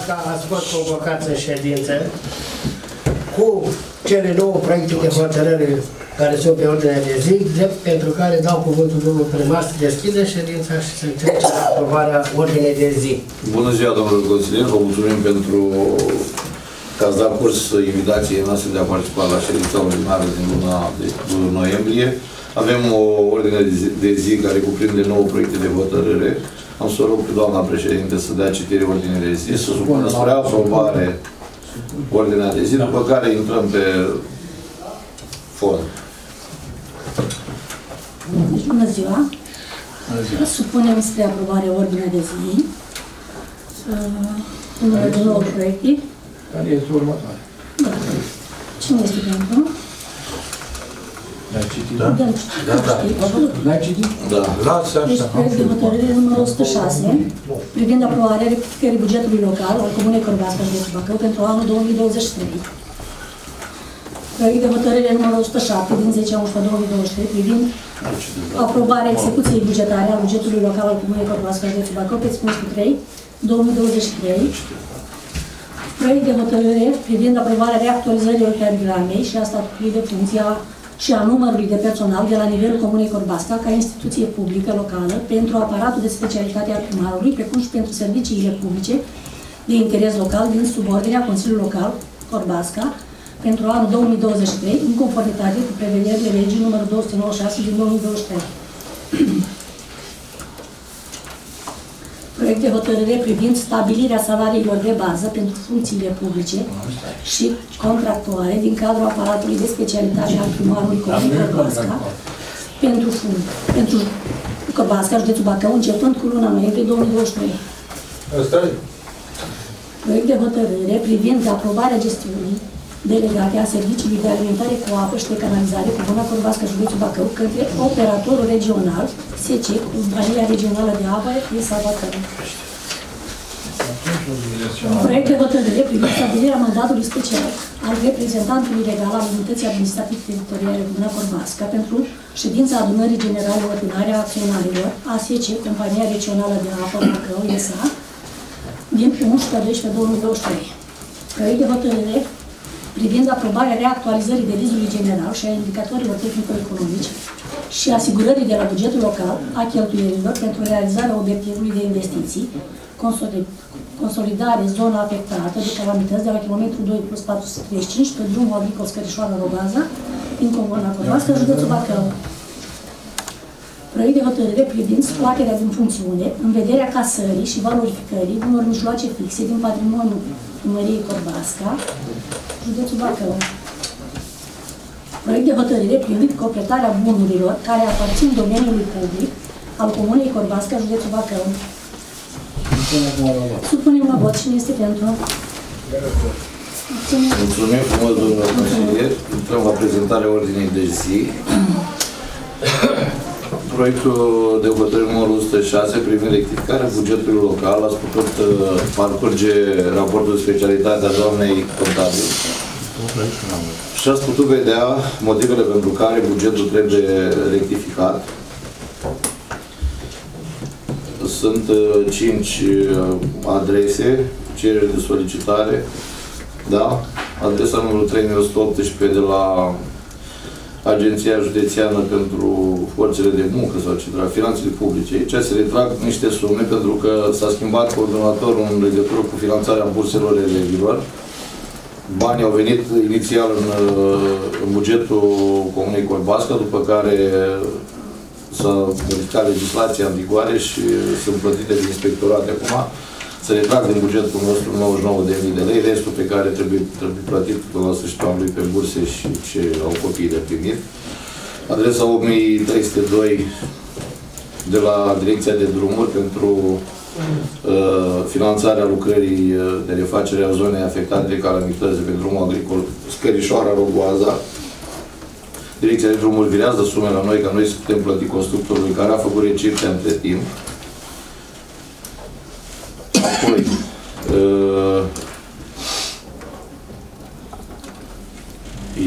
Comunei Corbatca a fost convocat în ședință cu cele două proiecte de hotărâre care sunt pe ordinea de zi, drept pentru care dau cuvântul domnului primar să deschidă ședința și să trece la aprobarea ordinei de zi. Bună ziua, domnule consilier, vă mulțumim pentru că ați dat curs invitației noastre de a participa la ședința ordinară din luna de noiembrie. Avem o ordine de zi, de zi care cuprinde nouă proiecte de hotărâre. Am să rog pe doamna președinte să dea citire ordinei de zi, să supună spre aprobare ordinea de zi, după care intrăm pe fond. Deci, bună ziua! Supunem spre aprobare ordinea de zi. Uh, Numărul de nouă proiecte. Care este următoare? Da. Cine este pentru? L-ai citit? Da. Dăm Da, da. știți. L-ai citit? Da. Lasă Deci, așa. proiect de hotărâre numărul 106, privind aprobarea rectificării bugetului local al Comunei Corbeasca, județul Bacău, pentru anul 2023. Proiect de hotărâre numărul 107 din 10 a 11 2023 privind aprobarea execuției bugetare a bugetului local al Comunei Corbeasca, județul Bacău, pe spunsul 3, 2023. Proiect de hotărâre privind aprobarea reactualizării organigramei și a statutului de funcție a- și a numărului de personal de la nivelul Comunei Corbasca ca instituție publică locală pentru aparatul de specialitate al primarului, precum și pentru serviciile publice de interes local din subordinea Consiliului Local Corbasca pentru anul 2023, în conformitate cu prevederile legii numărul 296 din 2023. Proiect de hotărâre privind stabilirea salariilor de bază pentru funcțiile publice și contractuale din cadrul aparatului de specialitate al primarului Comunei Corbasca pentru fund, pentru Corbasca, județul Bacău, începând cu luna noiembrie 2023. Ăsta e? Proiect de hotărâre privind aprobarea gestiunii delegate a serviciului de alimentare cu apă și de canalizare cu Buna Corbasca, județul Bacău, către operatorul regional, SC, Compania Regională de Apă, Isa Bacău. Proiect de hotărâre privind stabilirea mandatului special al reprezentantului legal al Unității Administrative Teritoriale Buna Corbasca pentru ședința adunării generale ordinare a acționarilor ASC, Compania Regională de Apă Bacău, ESA, din 11-12-2023. Proiect de hotărâre privind aprobarea reactualizării devizului general și a indicatorilor tehnico-economici și asigurării de la bugetul local a cheltuielilor pentru realizarea obiectivului de investiții, consolid- consolidare zona afectată de calamități de la kilometru 2 plus 435 pe drumul agricol Scărișoara-Rogaza, din Comuna Corvască, județul Bacău. Proiect de hotărâre privind scoaterea din funcțiune în vederea casării și valorificării unor mijloace fixe din patrimoniul primăriei Corbasca, județul Bacău. Proiect de hotărâre privind completarea bunurilor care aparțin domeniului public al Comunei Corbasca, județul Bacău. Supunem la vot cine este pentru. Abțineri? Mulțumim frumos, domnule consilier. Intrăm la prezentarea ordinei de zi. Proiectul de hotărâre numărul 106 privind rectificarea bugetului local. Ați putut uh, parcurge raportul de specialitate a doamnei contabil. Și ați putut vedea motivele pentru care bugetul trebuie rectificat. Sunt uh, cinci uh, adrese, cereri de solicitare, da? Adresa numărul 3118 de la Agenția Județeană pentru Forțele de Muncă sau ce la Finanțele Publice. Aici se retrag niște sume pentru că s-a schimbat coordonatorul în legătură cu finanțarea burselor elevilor. Banii au venit inițial în, în bugetul Comunei Corbasca, după care s-a modificat legislația în vigoare și sunt plătite de inspectorate acum. Se retrag din bugetul nostru 99.000 de lei, restul pe care trebuie, trebuie plătit până la sfârșitul anului pe burse și ce au copiii de primit. Adresa 8302 de la Direcția de Drumuri pentru uh, finanțarea lucrării uh, de refacere a zonei afectate de calamități pe drumul agricol Scărișoara-Rogoaza. Direcția de Drumuri virează sume la noi, ca noi să putem plăti constructorului care a făcut recepția între timp. Apoi, uh,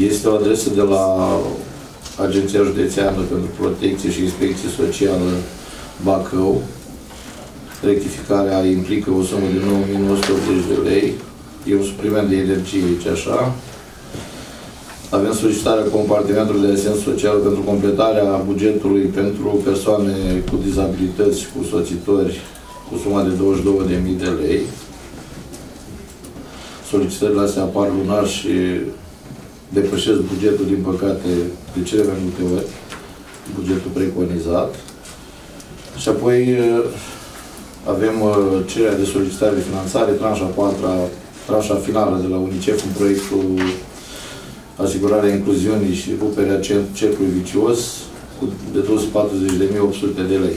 este o adresă de la Agenția Județeană pentru Protecție și Inspecție Socială Bacău, rectificarea implică o sumă de 9.980 de lei. E un supliment de energie aici așa. Avem solicitarea compartimentului de asens social pentru completarea bugetului pentru persoane cu dizabilități și cu soțitori cu suma de 22.000 de lei. Solicitările astea apar lunar și depășesc bugetul, din păcate, de cele mai multe ori, bugetul preconizat. Și apoi eh, avem eh, cererea de solicitare de finanțare, tranșa 4 tranșa finală de la UNICEF în proiectul asigurarea incluziunii și ruperea cercului vicios cu de 240.800 de lei.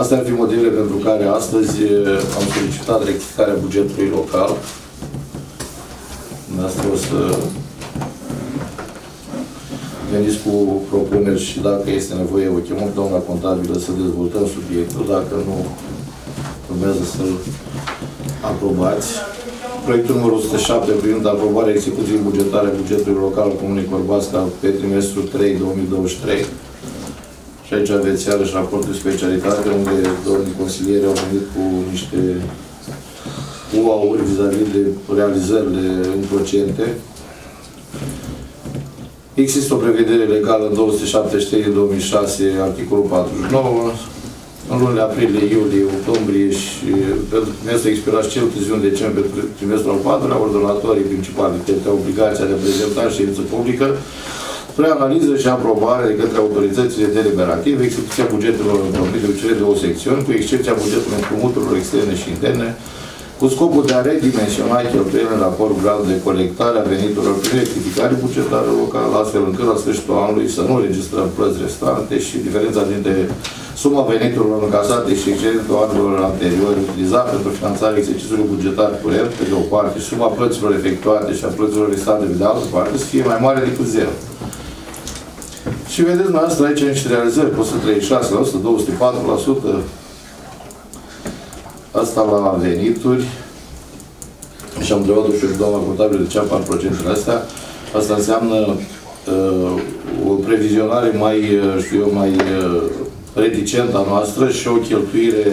Astea ar fi motivele pentru care astăzi eh, am solicitat rectificarea bugetului local. Asta o să veniți cu propuneri și dacă este nevoie, o chemăm doamna contabilă să dezvoltăm subiectul, dacă nu, urmează să-l aprobați. Proiectul numărul 107 privind aprobarea execuției bugetare a bugetului local al Comunei Corbasca pe trimestrul 3 2023. Și aici aveți iarăși raportul specialitate, unde domnii consilieri au venit cu niște UAU-uri vis-a-vis de realizările în procente. Există o prevedere legală în 273 2006, articolul 49, în lunile aprilie, iulie, octombrie și pentru trimestrul expirat cel târziu în decembrie trimestrul al patrulea, ordonatorii principali către obligația de a prezenta ședință publică spre analiză și aprobare de către autoritățile deliberative, execuția bugetelor în propriu cele două secțiuni, cu excepția bugetului împrumuturilor externe și interne, cu scopul de a redimensiona cheltuielile în raport grad de colectare a veniturilor prin rectificare bugetară locală, astfel încât la sfârșitul anului să nu registrăm plăți restante și diferența dintre suma veniturilor încasate și excedentul anilor anteriori utilizat pentru finanțarea exercițiului bugetar curent, pe de o parte, și suma plăților efectuate și a plăților restante pe de altă parte, să fie mai mare decât zero. Și vedeți noastră aici niște realizări, 136%, 204%, Asta la venituri. Și am întrebat-o și pe doamna contabilă de ce apar procentele astea. Asta înseamnă uh, o previzionare mai, uh, știu eu, mai uh, reticentă a noastră și o cheltuire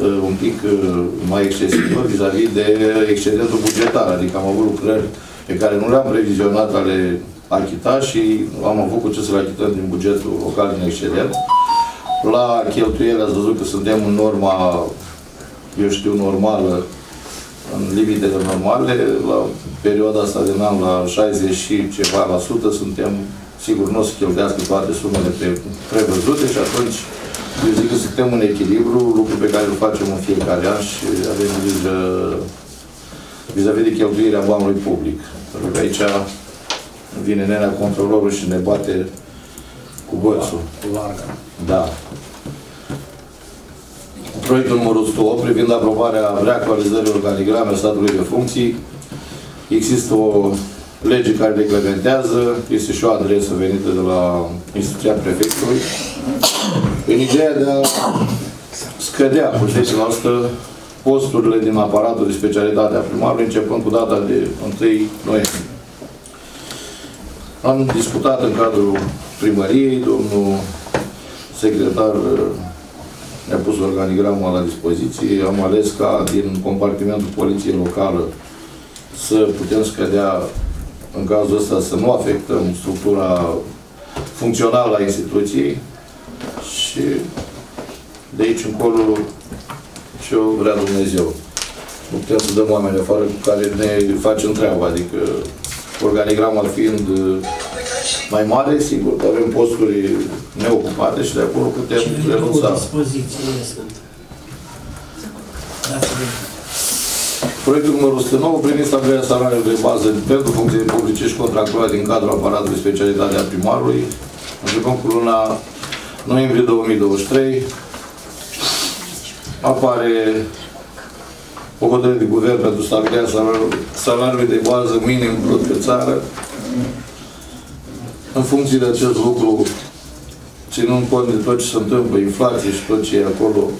uh, un pic uh, mai excesivă vis-a-vis -vis de excedentul bugetar. Adică am avut lucrări pe care nu le-am previzionat ale achita și am avut cu ce să le achităm din bugetul local din excedent. La cheltuieli ați văzut că suntem în norma eu știu, normală, în limitele normale, la perioada asta din an, la 60 și ceva la sută, suntem, sigur, nu o să cheltuiască toate sumele pre prevăzute și atunci eu zic că suntem în echilibru, lucru pe care îl facem în fiecare an și avem grijă vis-a-vis -vis de cheltuirea banului public. Pentru că aici vine nenea controlorul și ne bate cu bățul. Da proiectul numărul 108 privind aprobarea reactualizării organigrame statului de funcții. Există o lege care reglementează, este și o adresă venită de la instituția prefectului, în ideea de a scădea cu 10% posturile din aparatul de specialitate a primarului, începând cu data de 1 noiembrie. Am discutat în cadrul primăriei, domnul secretar ne-a pus organigrama la dispoziție. Am ales ca din compartimentul poliției locală să putem scădea în cazul ăsta să nu afectăm structura funcțională a instituției și de aici încolo ce o vrea Dumnezeu. Nu putem să dăm oameni afară cu care ne facem treaba, adică organigrama fiind mai mare, sigur, că avem posturi neocupate și de acolo putem renunța. Proiectul numărul 109 privind stabilirea salariului de bază pentru funcții publice și contractuale din cadrul aparatului specialitate a primarului. Începem cu luna noiembrie 2023. Apare o hotărâre de guvern pentru stabilirea salariului, salariului de bază minim brut pe țară în funcție de acest lucru, ținând cont de tot ce se întâmplă, inflație și tot ce e acolo,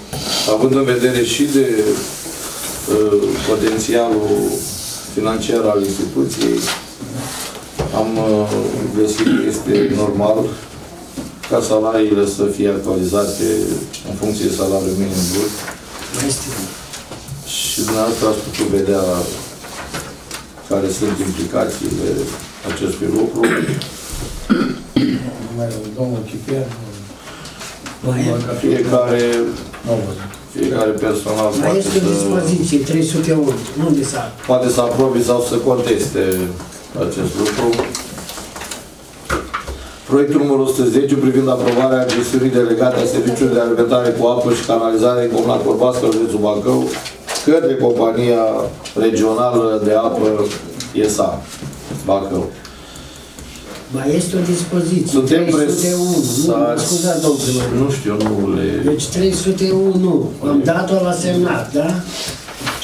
având în vedere și de uh, potențialul financiar al instituției, am uh, găsit că este normal ca salariile să fie actualizate în funcție de salariul minim brut Mai este unul. Și dumneavoastră ați putut vedea care sunt implicațiile acestui lucru. Numai domnul Chipier, Mai, Fiecare, nu am văzut. fiecare personal mai poate este o să, dispoziție, 301. Unde s-a? poate să aprobe sau să conteste acest lucru. Proiectul numărul 110 privind aprobarea gestiunii delegate a serviciului de alimentare cu apă și canalizare în Comuna Corbască, județul Bacău, către compania regională de apă ESA, Bacău. Mai este o dispoziție, Suntem 301. Nu, presați, scuzați, domnul primar. nu știu, nu le, Deci 301. Am dat-o la semnat, da?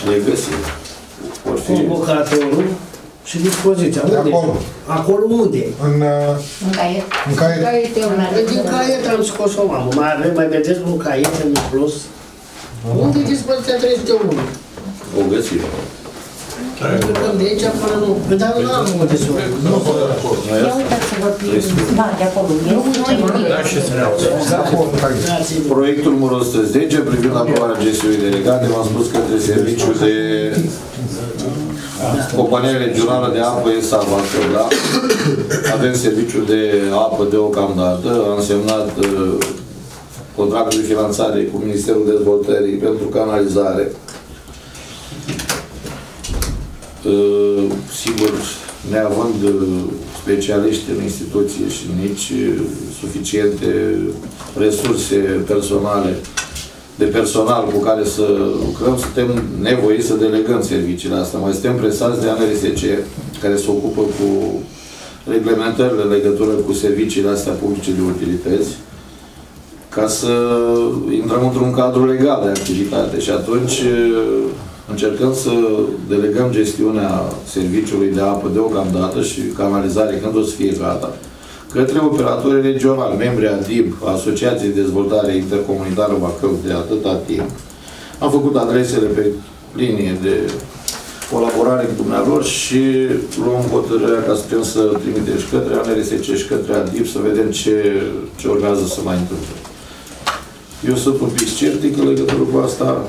le găsim. Vor fi, Convocatorul și dispoziția. De Unde? acolo. Acolo unde? În, uh, În caiet. În caiet. eu n-are Păi din caiet am scos-o, mamă. Mai avem, mai vedeți un caiet în plus? Unde e dispoziția 301? o găsim. Pentru că de aici până nu... Păi dar nu am unde să o... Nu. Ia uitați-vă prin... Da, de acolo. Eu nu de acolo, în caiet. Dați-mi. Proiectul numărul 110 privind aprobarea gestiunii delegate, v-am spus către serviciul de compania regională de apă ESA Bacău, da? Avem serviciul de apă deocamdată, am semnat uh, contractul de finanțare cu Ministerul Dezvoltării pentru canalizare. Uh, Sigur, neavând uh, specialiști în instituție și nici uh, suficiente resurse personale de personal cu care să lucrăm, suntem nevoiți să delegăm serviciile astea. Mai suntem presați de ANRSC, care se ocupă cu reglementările în legătură cu serviciile astea publice de utilități, ca să intrăm într-un cadru legal de activitate. Și atunci eh, încercăm să delegăm gestiunea serviciului de apă deocamdată și canalizare când o să fie gata către operatorii regionali, membri ADIB, Asociației de Dezvoltare Intercomunitară Bacău, de atâta timp. Am făcut adresele pe linie de colaborare cu dumnealor și luăm hotărârea ca să putem să trimitem și către ANRSC și către ADIB să vedem ce, ce urmează să mai întâmple. Eu sunt un pic sceptic în legătură cu asta.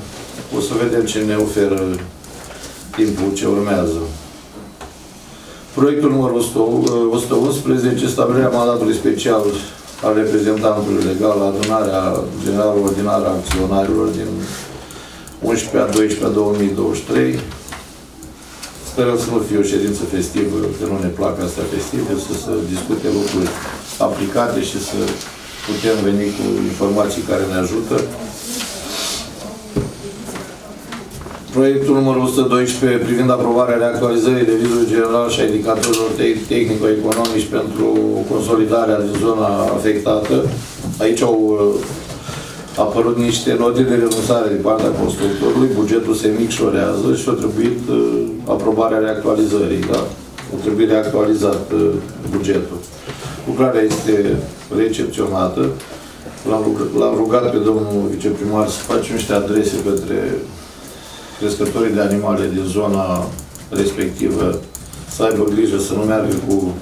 O să vedem ce ne oferă timpul ce urmează. Proiectul numărul 111, stabilirea mandatului special al reprezentantului legal la adunarea generală ordinară a acționarilor din 11 a 12 a 2023. Sperăm să nu fie o ședință festivă, că nu ne plac astea festive, să se discute lucruri aplicate și să putem veni cu informații care ne ajută. Proiectul numărul 112 privind aprobarea reactualizării devizului general și a indicatorilor te- tehnico-economici pentru consolidarea din zona afectată. Aici au uh, apărut niște note de renunțare din partea constructorului, bugetul se micșorează și a trebuit uh, aprobarea reactualizării, da? A trebuit reactualizat uh, bugetul. Lucrarea este recepționată. L-am rugat, l-am rugat pe domnul viceprimar să facem niște adrese către crescătorii de animale din zona respectivă să aibă grijă să nu meargă cu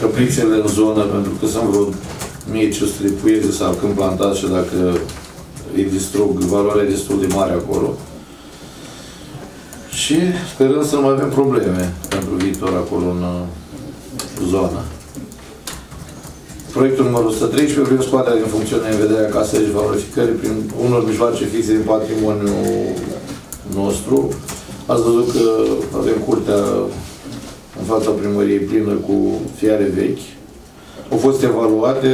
căprițele în zonă, pentru că sunt vreo 1500 de puieze sau când plantați și dacă îi distrug, valoarea e destul de mare acolo. Și sperăm să nu mai avem probleme pentru viitor acolo în uh, zonă. Proiectul numărul 113 privind scoaterea din funcțiune în vederea casării și valorificării prin unor mijloace fixe din patrimoniul nostru. Ați văzut că avem curtea în fața primăriei plină cu fiare vechi. Au fost evaluate,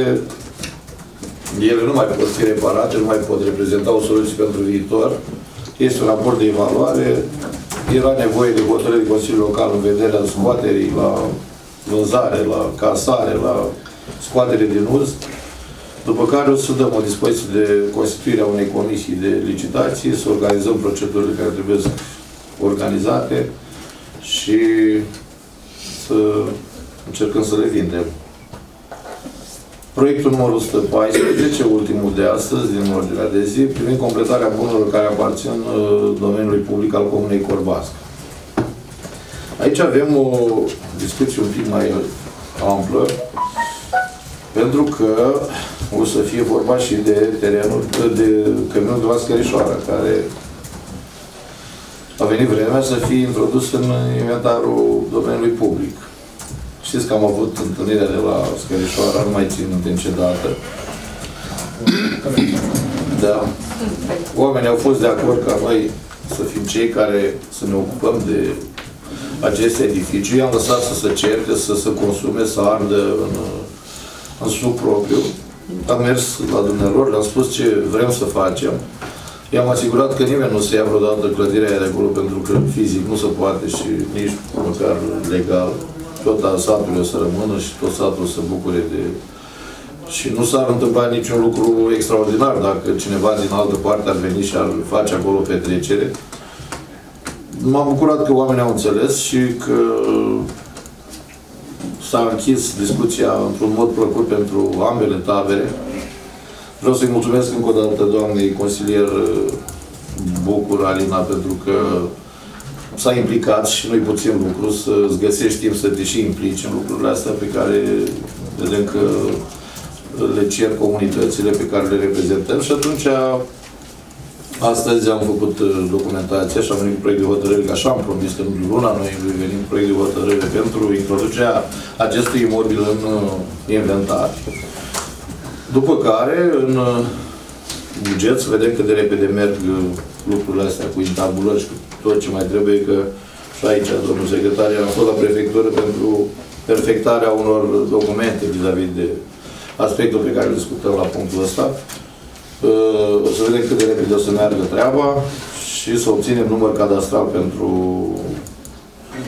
ele nu mai pot fi reparate, nu mai pot reprezenta o soluție pentru viitor. Este un raport de evaluare. Era nevoie de hotărâre de Consiliul Local în vederea scoaterii la vânzare, la casare, la scoatere din uz. După care o să dăm o dispoziție de constituirea unei comisii de licitație, să organizăm procedurile care trebuie organizate și să încercăm să le vindem. Proiectul numărul 114, ultimul de astăzi, din ordinea de zi, privind completarea bunurilor care aparțin uh, domeniului public al Comunei Corbască. Aici avem o discuție un pic mai amplă. Pentru că o să fie vorba și de terenul, de căminul de la Scărișoara, care a venit vremea să fie introdus în inventarul domeniului public. Știți că am avut întâlnirea de la Scărișoara, nu mai țin minte în ce dată. Da. Oamenii au fost de acord ca noi să fim cei care să ne ocupăm de aceste edificii. I-am lăsat să se certe, să se consume, să ardă în, în suc propriu. Am mers la dumnealor, le-am spus ce vrem să facem. I-am asigurat că nimeni nu se ia vreodată clădirea aia de acolo pentru că fizic nu se poate și nici măcar legal. Tot a satului o să rămână și tot satul o să bucure de... Și nu s-ar întâmpla niciun lucru extraordinar dacă cineva din altă parte ar veni și ar face acolo petrecere. M-am bucurat că oamenii au înțeles și că s-a închis discuția într-un mod plăcut pentru ambele tabere. Vreau să-i mulțumesc încă o dată doamnei consilier Bucur Alina pentru că s-a implicat și nu-i puțin lucru să-ți găsești timp să te și implici în lucrurile astea pe care vedem că le cer comunitățile pe care le reprezentăm și atunci Astăzi am făcut uh, documentația și am venit cu proiect de hotărâre, că așa am promis că în luna noiembrie venim cu proiect de hotărâre pentru introducerea acestui imobil în uh, inventar. După care, în uh, buget, să vedem cât de repede merg lucrurile astea cu intabulări și cu tot ce mai trebuie, că și aici, domnul secretar, am fost la prefectură pentru perfectarea unor documente vis-a-vis -vis de aspectul pe care îl discutăm la punctul ăsta o să vedem cât de repede o să meargă treaba și să obținem număr cadastral pentru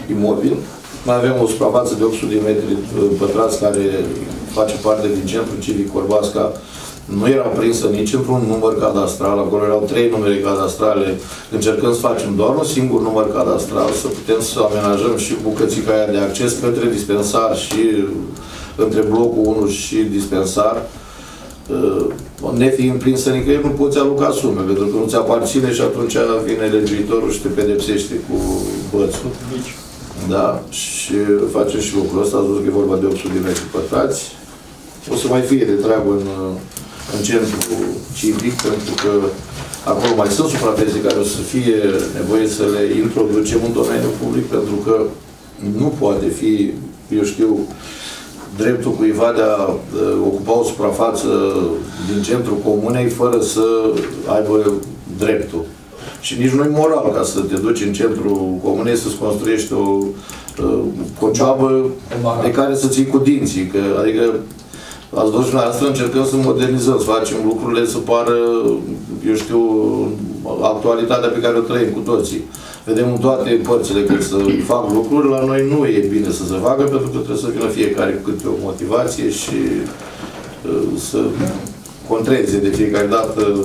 imobil. Mai avem o suprafață de 800 de metri uh, pătrați care face parte din centrul civic Corbasca. Nu era prinsă nici într-un număr cadastral, acolo erau trei numere cadastrale. Încercăm să facem doar un singur număr cadastral, să putem să amenajăm și bucățica aia de acces către dispensar și între blocul 1 și dispensar Uh, nefiind prinsă nicăieri, nu poți aloca sume, pentru că nu ți aparține și atunci vine legiuitorul și te pedepsește cu bățul. Da, și face și lucrul ăsta, ați văzut că e vorba de 800 de metri pătrați. O să mai fie de treabă în, în centru civic, pentru că acolo mai sunt suprafețe care o să fie nevoie să le introducem în domeniul public, pentru că nu poate fi, eu știu, dreptul cuiva de a ocupa o suprafață din centrul comunei fără să aibă dreptul. Și nici nu-i moral ca să te duci în centrul comunei să-ți construiești o cocioabă de care să ții cu dinții. Că, adică, ați văzut și noastră, încercăm să modernizăm, să facem lucrurile să pară, eu știu, actualitatea pe care o trăim cu toții vedem în toate părțile că să fac lucruri, la noi nu e bine să se facă, pentru că trebuie să vină fiecare cu câte o motivație și uh, să contreze de fiecare dată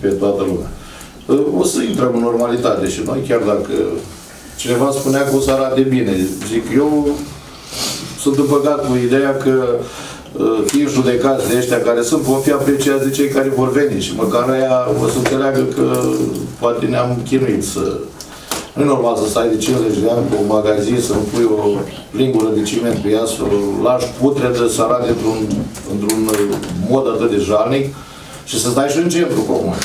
pe toată lumea. Uh, o să intrăm în normalitate și noi, chiar dacă cineva spunea că o să arate bine. Zic, eu sunt împăcat cu ideea că uh, fiind judecați de ăștia care sunt, vom fi apreciați de cei care vor veni și măcar aia o să înțeleagă că poate ne-am chinuit să nu e normal să stai de 50 de ani pe un magazin, să nu pui o lingură de ciment pe ea, să o lași putredă, să arate într-un într, mod atât de jalnic și să stai și în centru comun.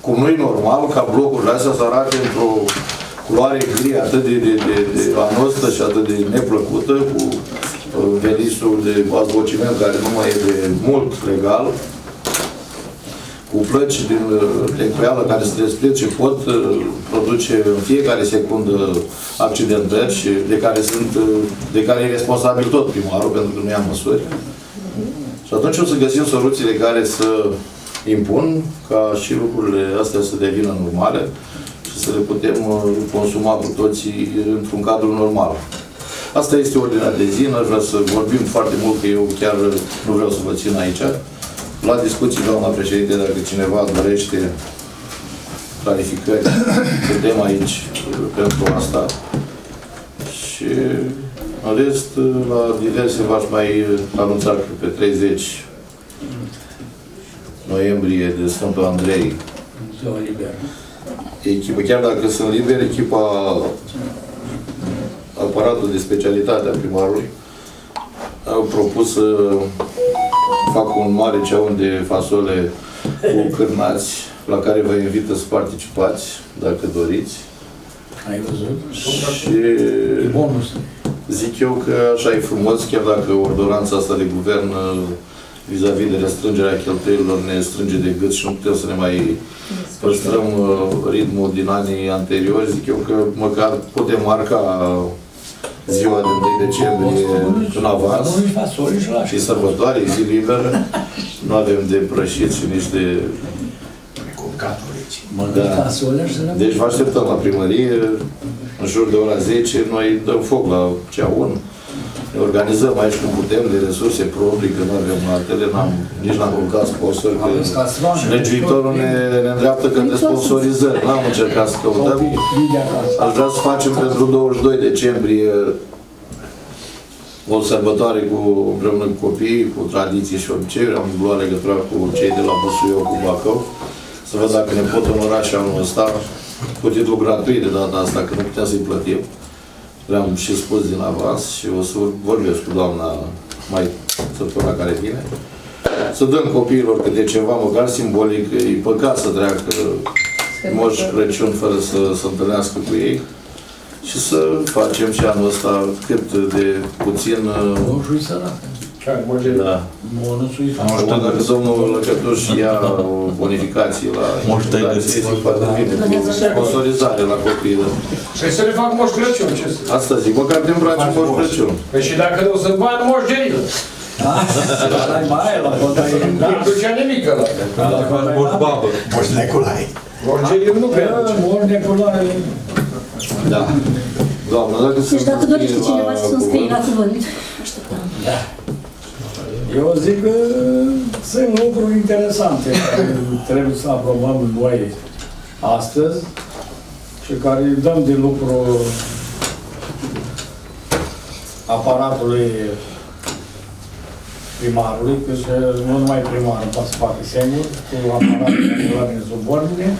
Cum nu e normal ca blocurile astea să arate într-o culoare gri atât de, de, de, de anostă și atât de neplăcută, cu uh, velisul de azbociment care nu mai e de mult legal, cu plăci din lencuială care se desplit și pot uh, produce în fiecare secundă accidentări și de care, sunt, uh, de care e responsabil tot primarul pentru că nu ia măsuri. Și atunci o să găsim soluțiile care să impun ca și lucrurile astea să devină normale și să le putem uh, consuma cu toții într-un cadru normal. Asta este ordinea de zi, n-aș vrea să vorbim foarte mult, că eu chiar nu vreau să vă țin aici. La discuții, doamna președinte, dacă cineva dorește clarificări, suntem aici pentru asta. Și în rest, la diverse v-aș mai anunța că pe 30 noiembrie de Sfântul Andrei Ziua liberă. echipă, chiar dacă sunt liber, echipa aparatul de specialitate a primarului au propus să fac un mare ceaun de fasole cu cârnați, la care vă invită să participați, dacă doriți. Ai văzut? Și E bonus. zic eu că așa e frumos, chiar dacă ordonanța asta de guvern uh, vis-a-vis de restrângerea cheltuielilor ne strânge de gât și nu putem să ne mai păstrăm uh, ritmul din anii anteriori, zic eu că măcar putem marca ziua de 1 decembrie în avans. Nu nici fasoli și la Și sărbătoare, e zi liberă, nu avem de prășit și nici de... Mănânci Da. fasole și să le Deci vă așteptăm la primărie, în jur de ora 10, noi dăm foc la ceaun, ne organizăm aici cum putem, de resurse proprii, că nu avem altele, n-am, nici n-am căutat sponsori, că Aveți castroane. legiuitorul ne, ne îndreaptă către sponsorizări, n-am încercat să căutăm. Copii de acasă. Aș vrea să facem pentru 22 decembrie o sărbătoare cu, împreună cu copiii, cu tradiții și obiceiuri. Am luat legătura cu cei de la Busuiu, cu Bacău, să văd dacă ne pot onora și anul ăsta, cu titlu gratuit de data asta, că nu putem să-i plătim. Le-am și spus din avans și o să vorbesc cu doamna mai săptămâna care vine. Să dăm copiilor câte ceva, măcar simbolic, e păcat să treacă Moș Crăciun fără să se întâlnească cu ei și să facem și anul ăsta cât de puțin uh, Moșul e sărac. Da. Monuțul e Nu știu dacă domnul Lăcătuș ia o bonificație la Moș tăi inundații, se poate vine cu sponsorizare la copii. da. Păi să le fac Moș Crăciun, ce să... Asta zic, măcar de îmbrace Moș Crăciun. Păi și dacă nu o să bani Moș Gerilă. Ai mai la bătaie. Nu ducea nimic ăla. Moș babă. Moș Gerilă nu cred. Mor de culoare. Da. Doamnă, dacă Deci sunt dacă dorește la- cineva să se înscrie la cuvânt, așteptăm. Eu zic că sunt lucruri interesante care trebuie să aprobăm noi astăzi și care îi dăm de lucru aparatului primarului, că și nu numai primarul poate să facă singur, cu aparatul la din subordine.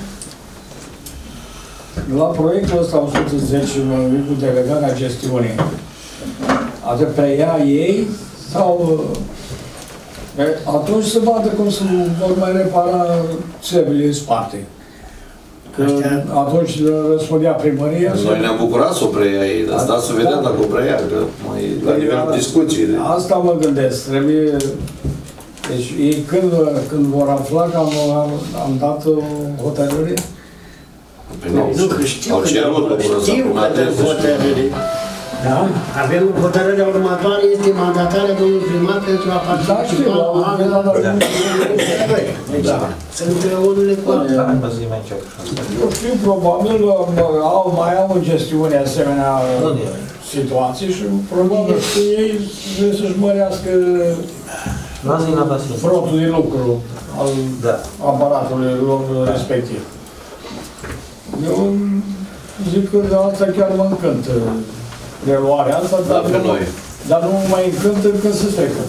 La proiectul ăsta 110, cu delegarea gestiunii, atât preia ei sau E, Atunci se vadă cum se vor mai repara țevile sparte. Că Ăștia- atunci răspundea primăria. Noi ne-am bucurat să o preia ei, dar asta să vedem dacă o preia, că mai la nivelul discuției. Asta mă gândesc, trebuie... Deci ei când, când vor afla că am, am, am dat o hotărâre, Păi nu, Nu, că știu au că cerut dau- lucrul ăsta știu până că la dăm 30. hotărâre. Da? Avem hotărârea următoare, este mandatarea domnului primar pentru a Da, știu, participa la la da. Deci, Da. sunt unele cu altele. Eu știu, probabil mă, au, mai au în gestiune asemenea situații și probabil că ei trebuie să-și mărească frontul de lucru al aparatului lor respectiv. Eu zic că de asta chiar mă încântă reluarea asta, Da, dar, pe nu, noi. dar nu mă mai încântă când se strecă.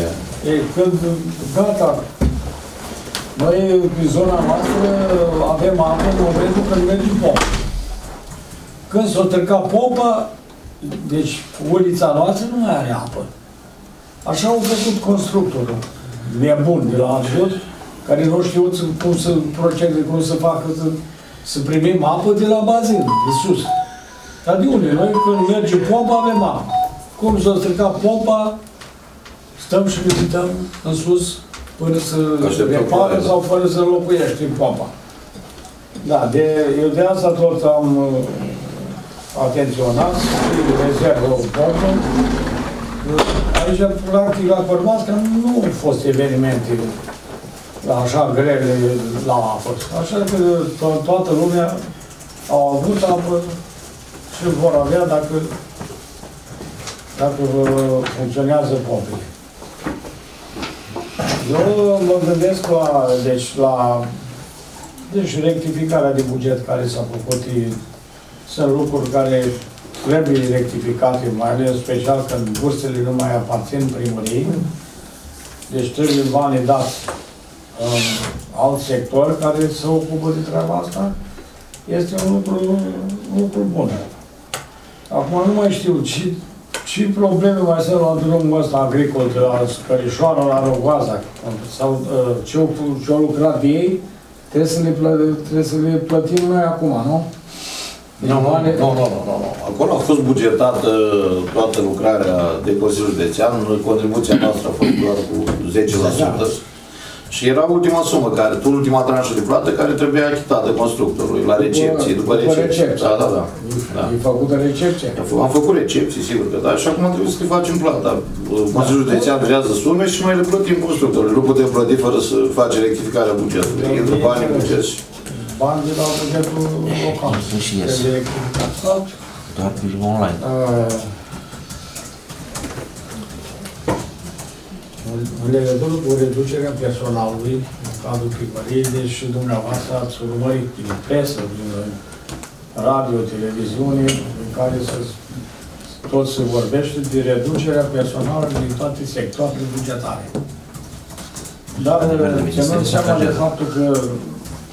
Ia. Ei, când, gata, noi pe zona noastră avem apă în momentul când merge pompa. Când s-o treca pompa, deci ulița noastră nu mai are apă. Așa au făcut constructorul nebun de la Advot, care nu știu cum să procede, cum să facă, să, să primim apă de la bazin, de sus. Dar de unde? Noi când merge pompa avem apă. Cum s-o stricat pompa, stăm și vizităm în sus până să Așteptăm repară ploaia, sau fără să locuiești în pompa. Da, de, eu de asta tot am uh, atenționat și rezervă o pompă. Aici, practic, la Cormasca nu au fost evenimente așa grele la apă. Așa că to- toată lumea au avut apă și vor avea dacă, dacă uh, funcționează pompele. Eu mă gândesc la, deci, la deci, rectificarea de buget care s-a făcut. e- Sunt lucruri care trebuie rectificate, mai ales special când bursele nu mai aparțin primăriei. Deci trebuie banii dați în alt sector care se ocupă de treaba asta. Este un lucru, un lucru bun. Acum nu mai știu ce, Și probleme mai sunt la drumul ăsta agricol, de la Scărișoara la Rogoaza, sau uh, ce-au ce-au lucrat ei, trebuie să, le plă- trebuie să le plătim noi acum, nu? Nu, nu, nu, nu, nu, nu. Acolo a fost bugetată toată lucrarea de Consiliul Județean, contribuția noastră a fost doar cu 10%. Și era ultima sumă, care, ultima tranșă de plată care trebuia achitată constructorului la recepție, după, după recepție. recepție. Da, da, da. da. E făcută recepție. Am fă- Am făcut recepții, sigur că da, și acum trebuie să le facem plata. Consiliul Județean creează sume și noi le plătim constructorului. Nu putem plăti fără să facem rectificarea bugetului. Intră bani în buget și Bani de la bugetul local. Sunt și ies. Trebuie rectificat. Doar pe online. Uh, în- În legătură cu reducerea personalului în cadrul primăriei, deci dumneavoastră ați urmărit din presă, din radio, televiziune, în care se, tot se vorbește de reducerea personalului din toate sectoarele bugetare. Dar La nivel de minister, ținând se seama de angajează. faptul că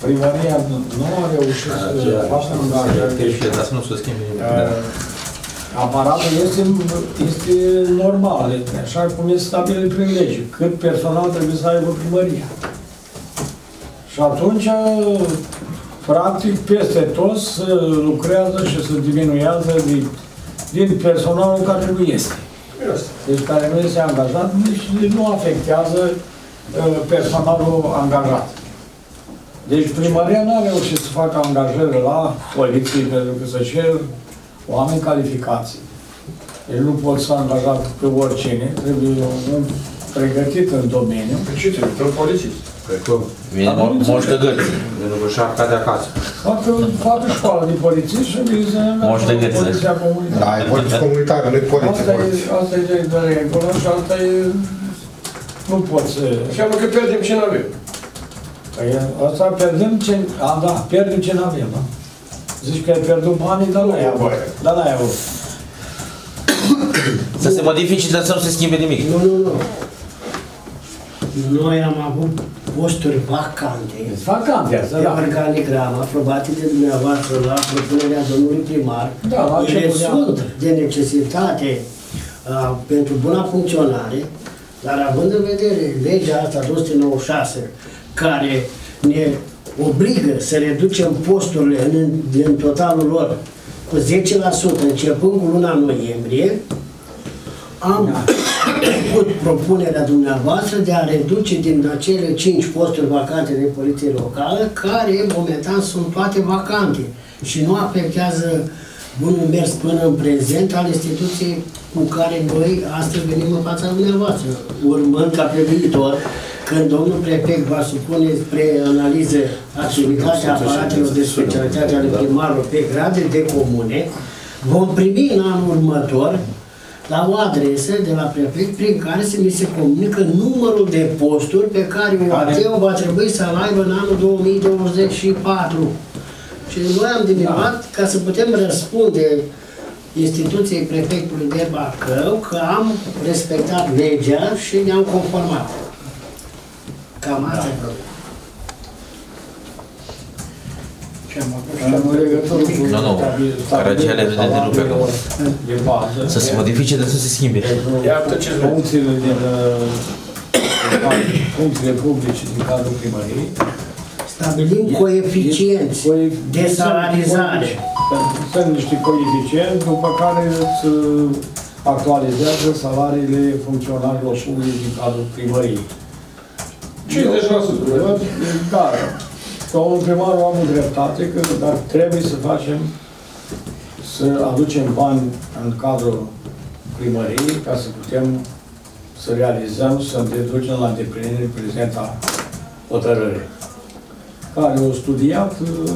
primăria nu a reușit să facă angajări, deci Dar să nu se schimbe nimic. Uh, Aparatul este, este normal, este așa cum este stabilit prin lege, cât personal trebuie să aibă primăria. Și atunci, practic, peste tot se lucrează și se diminuează din, din personalul care nu este. Deci care nu este angajat, deci nu afectează uh, personalul angajat. Deci primăria nu a reușit să facă angajări la poliție pentru că să cer oameni calificați. Deci nu pot să angaja pe oricine, trebuie un pregătit în domeniu. Pe ce trebuie? Pe polițist. Vine Am înțeles. moștă gârți. Vine cu șapca de acasă. Facă, facă școală de polițist și vine să Moș de gâță. poliția comunitară. Da, e poliție comunitară, nu e poliție. Asta e, asta e de, de regulă și asta e... Nu poți să... Înseamnă că pierdem ce n-avem. Păi, asta pierdem ce... A, da, pierdem ce n-avem, da? Zici că ai pierdut banii, dar n-ai avut. Dar n-ai avut. Să se modifice, dar să nu se schimbe nimic. Nu, nu, nu. Noi am avut posturi vacante. Deci vacante asta, De da. organigram aprobate de dumneavoastră la propunerea domnului primar. Da, la Ele început, da. sunt de necesitate uh, pentru buna funcționare, dar având în vedere legea asta 296, care ne obligă să reducem posturile în, în totalul lor cu 10% începând cu luna noiembrie, am făcut propunerea dumneavoastră de a reduce din acele 5 posturi vacante de poliție locală, care momentan sunt toate vacante și nu afectează bunul mers până în prezent al instituției cu care noi astăzi venim în fața dumneavoastră, urmând ca pe viitor, când domnul prefect va supune spre analiză activitatea aparatelor de specialitate ale primarilor pe grade de comune, vom primi în anul următor la o adresă de la prefect prin care se mi se comunică numărul de posturi pe care UAT-ul va trebui să-l aibă în anul 2024. Și noi am diminuat ca să putem răspunde instituției prefectului de Bacău că am respectat legea și ne-am conformat. Cam asta e problema. Ce am avut? În legătură cu Nu, nu. Răgeale de derupe acum. De bază. Să se modifice, dar să se schimbe. Iată ce vrei. Funcțiile din uh, funcțiile publice din cadrul primăriei. Stabilim coeficienți Coe- de salarizare. Sunt niște coeficienți după care se actualizează salariile funcționarilor publici din cadrul primăriei. 50%. Da, domnul primarul am dreptate că dar trebuie să facem, să aducem bani în cadrul primăriei ca să putem să realizăm, să ducem la îndeplinire prezenta hotărâre. Care o studiat, uh,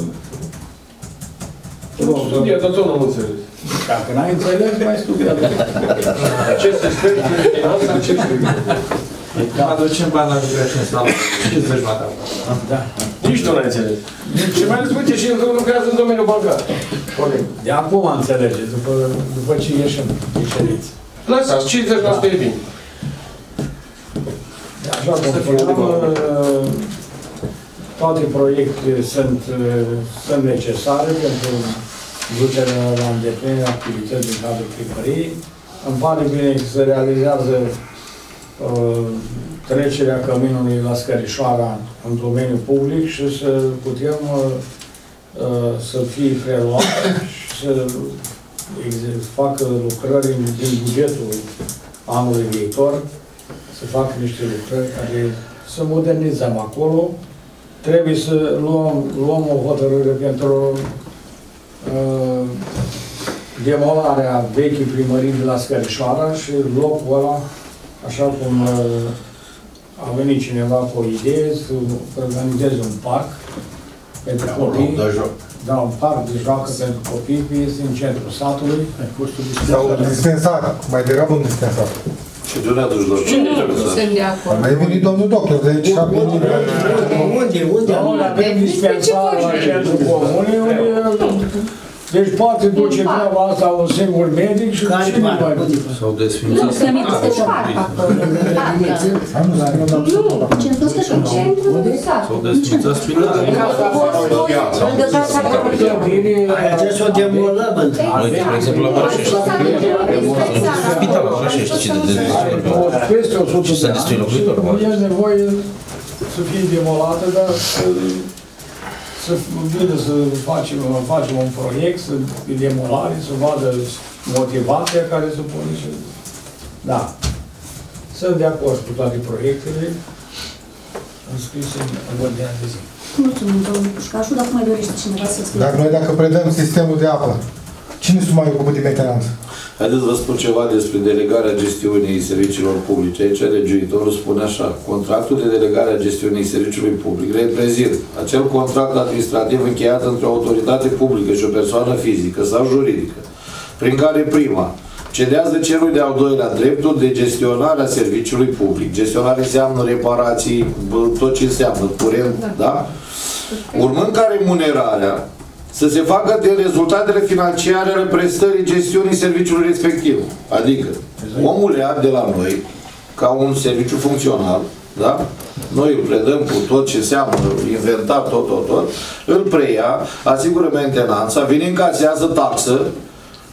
rog, Studia, dar tot nu am înțeles. dacă n-ai înțeles, mai studiat. Ce se spune din finanță, ce se Aducem bani la lucrare și în sală. Ce să-și mata? Da. Nici tu n-ai înțeles. Și mai ales, uite, și încă lucrează în domeniul bancar. Coleg. De acum înțelege, după, după ce ieșim din ședință. Lăsați, 50% e bine. Așa cum spuneam, uh, toate proiectele sunt, uh, sunt necesare pentru ducerea la îndeplinire activității din cadrul primăriei. îmi pare bine că se realizează uh, trecerea căminului la Scărișoara în domeniul public și să putem uh, uh, să fie preluat și să exe- facă lucrări din bugetul anului viitor, să facă niște lucrări care să modernizăm acolo. Trebuie să luăm, luăm o hotărâre pentru uh, demolarea vechii primării de la Scărișoara și locul ăla, așa cum uh, a venit cineva cu o idee, să organizeze un parc pentru copii. Da, joc. Da, un parc de joacă pentru copii, că este în centrul satului. Sau un dispensar, mai degrabă un dispensar. Și de unde aduci doar? Sunt de acord. Mai venit domnul doctor de aici și a venit. Unde, unde? Da, unde avem dispensar la centrul comunei, unde deci poate duce treaba asta un singur medic și Care cine parc? mai... Unde parc? S-au Nu, desfințat. grădiniță de șoară. Nu, centru ăsta și Centrul de sat. S-au desfințat spitalele. Lângă casa Clădire, Aia trebuie să o demolăm, între. Noi, de exemplu, la Bărășești. Spital la Bărășești, ce de de peste 100 Ce să de destui ani, locuitor, și mă? E nevoie să fie demolată, dar să, să vină să facem, facem un proiect să, de demolare, să vadă motivația care se pune și... Da. Sunt de acord cu toate proiectele înscrise în în ordinea de zi. Mulțumim, domnul Pușcașu, dacă mai dorește cineva să scrie. Dar noi dacă predăm sistemul de apă, cine s-a mai ocupat de mentenanță? Haideți să vă spun ceva despre delegarea gestiunii serviciilor publice. Aici legiuitorul spune așa, contractul de delegare a gestiunii serviciului public reprezintă acel contract administrativ încheiat între o autoritate publică și o persoană fizică sau juridică, prin care prima cedează celui de-al doilea dreptul de gestionare a serviciului public. Gestionare înseamnă reparații, bă, tot ce înseamnă, curent, da? Urmând ca remunerarea să se facă de rezultatele financiare ale prestării gestiunii serviciului respectiv. Adică, omul ia de la noi, ca un serviciu funcțional, da? Noi îl predăm cu tot ce înseamnă inventar, tot, tot, tot, îl preia, asigură mentenanța, vine încasează taxă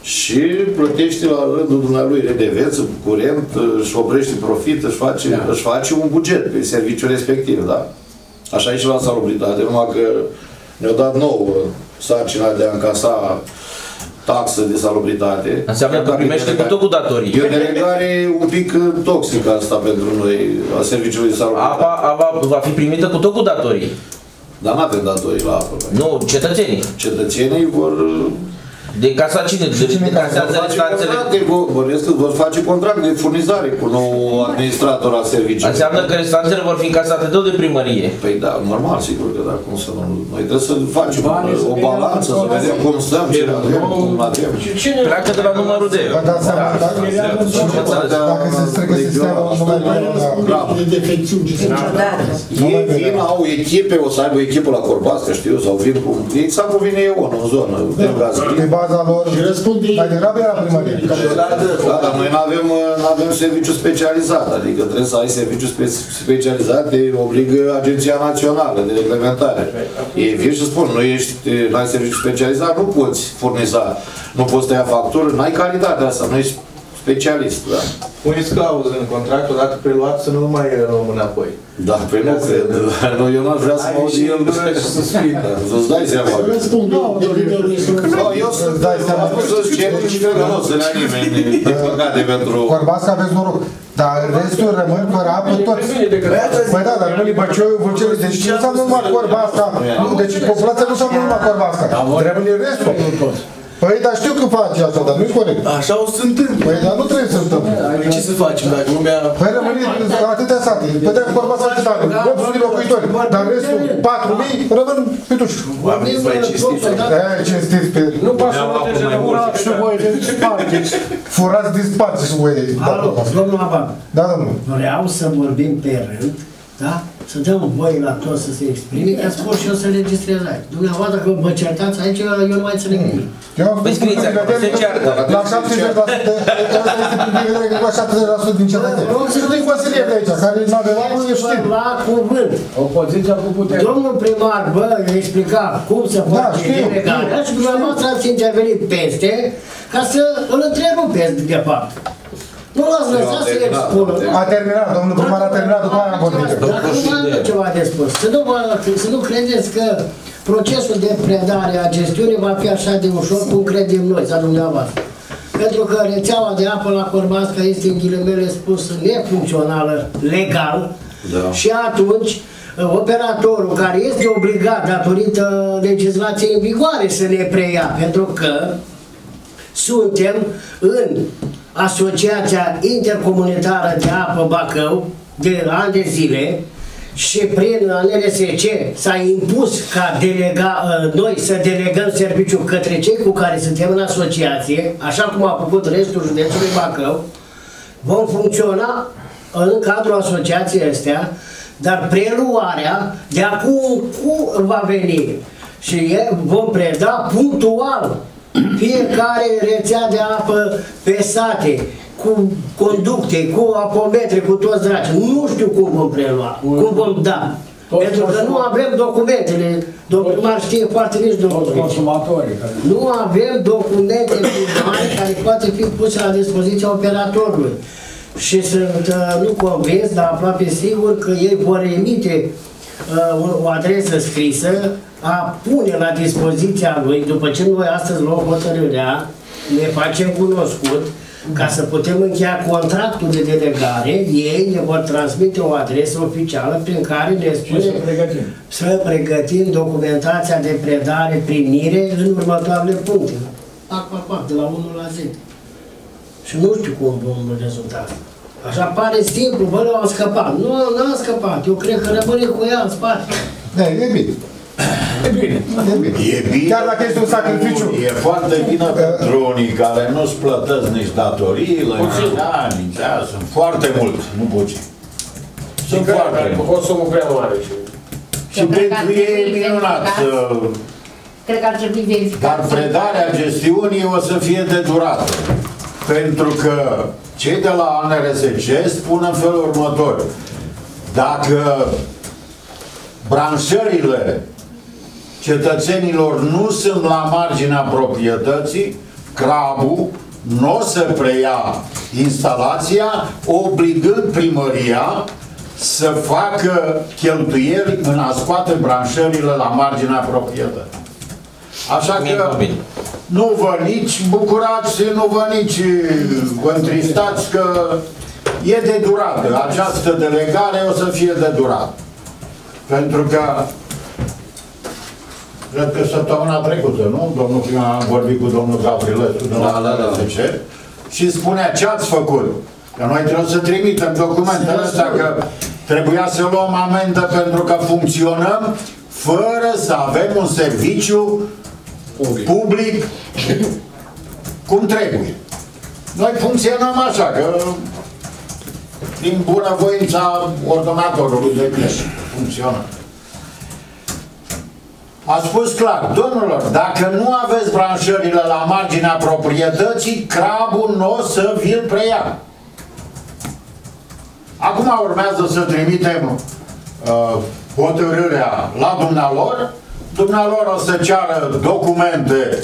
și plătește la rândul dumnealui redevență, curent, își oprește profit, își face, da. își face un buget pe serviciul respectiv, da? Așa e și la salubritate, numai că ne-au dat nouă sarcina de a încasa taxă de salubritate. Înseamnă că Dacă primește cu delega- tot cu datorii. E o delegare un pic uh, toxică asta pentru noi, a serviciului de salubritate. Apa, apa va fi primită cu tot cu datorii. Dar nu avem datorii la apă. noi. Nu, cetățenii. Cetățenii vor... uh, De casa cine? De, de casează vor face restanțele. contracte, vor- vorbesc că vor face contract de furnizare cu nou administrator al serviciului. Înseamnă că restanțele vor fi încasate tot de primărie. Păi da, normal, sigur că da, cum să nu... Noi trebuie să facem Banii să o vină balanță, cu să vedem cum stăm, ce avem, cum nu avem. Cine Pleacă de la numărul de. Vă dați seama, Da. dacă, dacă se strică sistemul, nu mai Da. De defecțiuni. Ei vin, au echipe, o să aibă o echipă la Corbasca, știu, sau vin cu... Exact cum vine EON în zonă, de gaz. Pe baza lor, Și răspund de mai degrabă era primărie. Da, dar noi nu avem, nu avem serviciu specializat, adică trebuie să ai serviciu spe- specializat, te obligă Agenția Națională de Reglementare. Ei vin și spun, nu ești, nu ai serviciu specializat, nu poți furniza, nu poți tăia factură, n-ai calitatea asta, nu ești specialist, da. Puneți clauză în contract, odată preluat, să nu mai luăm înapoi. Da, pe nu cred, nu, eu n-aș vrea să mă aud el, să sfidă. să-ți dai seama. Răspund de liderul Nu, eu sunt, Îți dai seama. am spus să-ți cer și cred că nu o să ne nimeni, din păcate, pentru... Corbasca aveți noroc. Dar restul rămân fără apă toți. Păi da, dar nu Libăcioi, Vâlceu, deci nu înseamnă numai Corbasca. Nu, Deci populația nu înseamnă numai Corbasca. Trebuie restul. Păi, dar știu că face asta, dar nu-i corect. Așa o să se întâmple. Păi, dar nu trebuie să întâmple. Păi ce să facem dacă lumea... Păi rămâne atâtea sate. Păi de Corbasca cât are? 800 de locuitori. Dar restul, 4.000, rămân pe duși. Oamenii mai cinstiți. Aia cinstiți pe... nu poate să voteze de urat și voi de spargeți. Furați din spate și voi. Da, Alo, domnul Aban, Da, domnul. vreau să vorbim pe rând, da? Să dăm voie la toți să se exprime, că spun și eu să registrez aici. Dumneavoastră, că vă certați aici, eu nu mai înțeleg nimic. Eu am Păi spus scrieți că acolo, se ceartă. La 70%, ăsta este punctul de vedere că la 70% din cetățeni. Sunt din consilie de aici, care nu avem apă, eu știu. La cuvânt. Opoziția cu putere. Domnul primar, bă, i-a explicat cum se Da, face știu, delegarea și dumneavoastră ați intervenit peste ca să îl întrerupeți de fapt. Nu l-ați lăsat să terminat, expună. a A terminat, domnul primar a terminat, după aia am vorbit. Dacă nu mai am ceva de spus, să nu, vă, să nu credeți că procesul de predare a gestiunii va fi așa de ușor cum credem noi, sau dumneavoastră. Pentru că rețeaua de apă la Corbasca este, în ghilimele spus, nefuncțională legal Da. și atunci operatorul care este obligat datorită legislației în vigoare să ne preia, pentru că suntem în Asociația Intercomunitară de Apă Bacău de ani de zile și prin NRSC s-a impus ca delega, noi să delegăm serviciul către cei cu care suntem în asociație, așa cum a făcut restul județului Bacău, vom funcționa în cadrul asociației astea, dar preluarea de acum cu va veni. Și e, vom preda punctual fiecare rețea de apă pe sate, cu conducte, cu apometre, cu toți dragi. Nu știu cum vom prelua, cum vom da. Toți Pentru că nu consum- avem documentele. Domnul primar știe foarte bine Toți documente. consumatorii care... Nu avem documente primare care poate fi puse la dispoziția operatorului. Și sunt uh, nu convins, dar aproape sigur că ei vor emite uh, o, o adresă scrisă a pune la dispoziția lui, după ce noi astăzi luăm hotărârea, ne facem cunoscut, ca să putem încheia contractul de delegare, ei ne vor transmite o adresă oficială prin care ne Și spune să pregătim. să pregătim documentația de predare, primire în următoarele puncte. Pac, pac, pac, de la 1 la 10. Și nu știu cum vom rezulta asta. Așa pare simplu, bă, au scăpat. Nu, nu a scăpat. Eu cred că rămâne cu ea în spate. Da, e bine. E bine. E bine. E bine, Chiar dacă este un sacrificiu. E foarte bine pentru unii care nu-ți plătesc nici datoriile, nici ani, nici aia, sunt foarte mulți, nu puțin. Sunt foarte Care mulți. consumul prea mare. și- Și pentru ei e minunat. uh, Cred că ar trebui verificat. Dar predarea gestiunii o să fie de durată. Pentru că cei de la ANRSC spun în felul următor. Dacă branșările cetățenilor nu sunt la marginea proprietății, crabul nu o să preia instalația, obligând primăria să facă cheltuieli în a scoate branșările la marginea proprietății. Așa Mie că va bine. nu vă nici bucurați, nu vă nici vă întristați că e de durată. Această delegare o să fie de durată. Pentru că cred că săptămâna trecută, nu? Domnul primar am vorbit cu domnul Gavrilescu de la Da, da, da. RSC și spunea ce ați făcut. Că noi trebuie să trimitem documentele astea, că trebuia să luăm amendă pentru că funcționăm fără să avem un serviciu public cum trebuie. Noi funcționăm așa, că din bunăvoința ordonatorului de creșă funcționăm. A spus clar, domnilor, dacă nu aveți branșările la marginea proprietății, crabul nu o să vi-l preia. Acum urmează să trimitem uh, hotărârea la dumnealor, dumnealor o să ceară documente,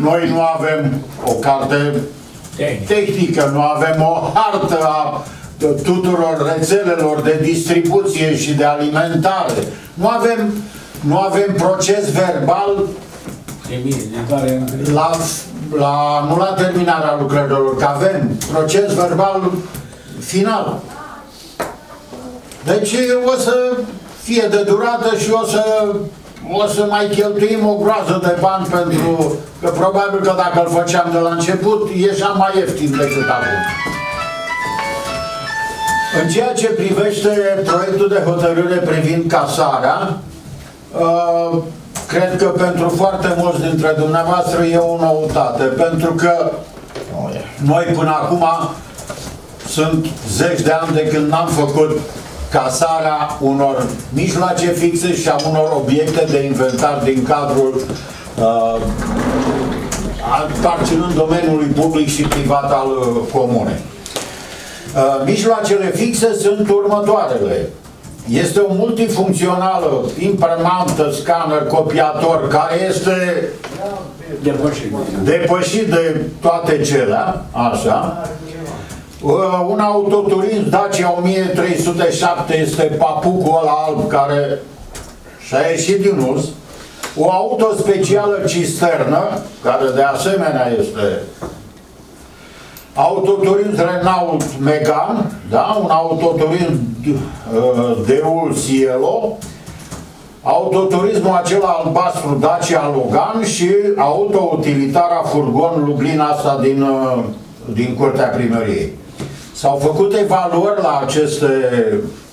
noi nu avem o carte tehnică, nu avem o hartă a tuturor rețelelor de distribuție și de alimentare, nu avem, nu avem proces verbal E bine, de care la, la, nu la terminarea lucrărilor, că avem proces verbal final. Deci o să fie de durată și o să, o să mai cheltuim o groază de bani pentru că probabil că dacă îl făceam de la început, ieșea mai ieftin decât acum. În ceea ce privește proiectul de hotărâre privind casarea, uh, cred că pentru foarte mulți dintre dumneavoastră e o noutate, pentru că noi până acum sunt zeci de ani de când n-am făcut casarea unor mijloace fixe și a unor obiecte de inventar din cadrul uh, aparținând domeniului public și privat al uh, comunei. Uh, mijloacele fixe sunt următoarele. Este o multifuncțională, imprimantă, scanner, copiator, care este depășit. depășit de toate cele, așa. Uh, Un autoturism Dacia 1307 este papucul ăla alb care și-a ieșit din uz. O auto specială cisternă, care de asemenea este autoturism Renault Megane, da? un autoturism uh, Deul Cielo, autoturismul acela albastru Dacia Logan și autoutilitara furgon Lublina asta din, uh, din curtea primăriei. S-au făcut evaluări la aceste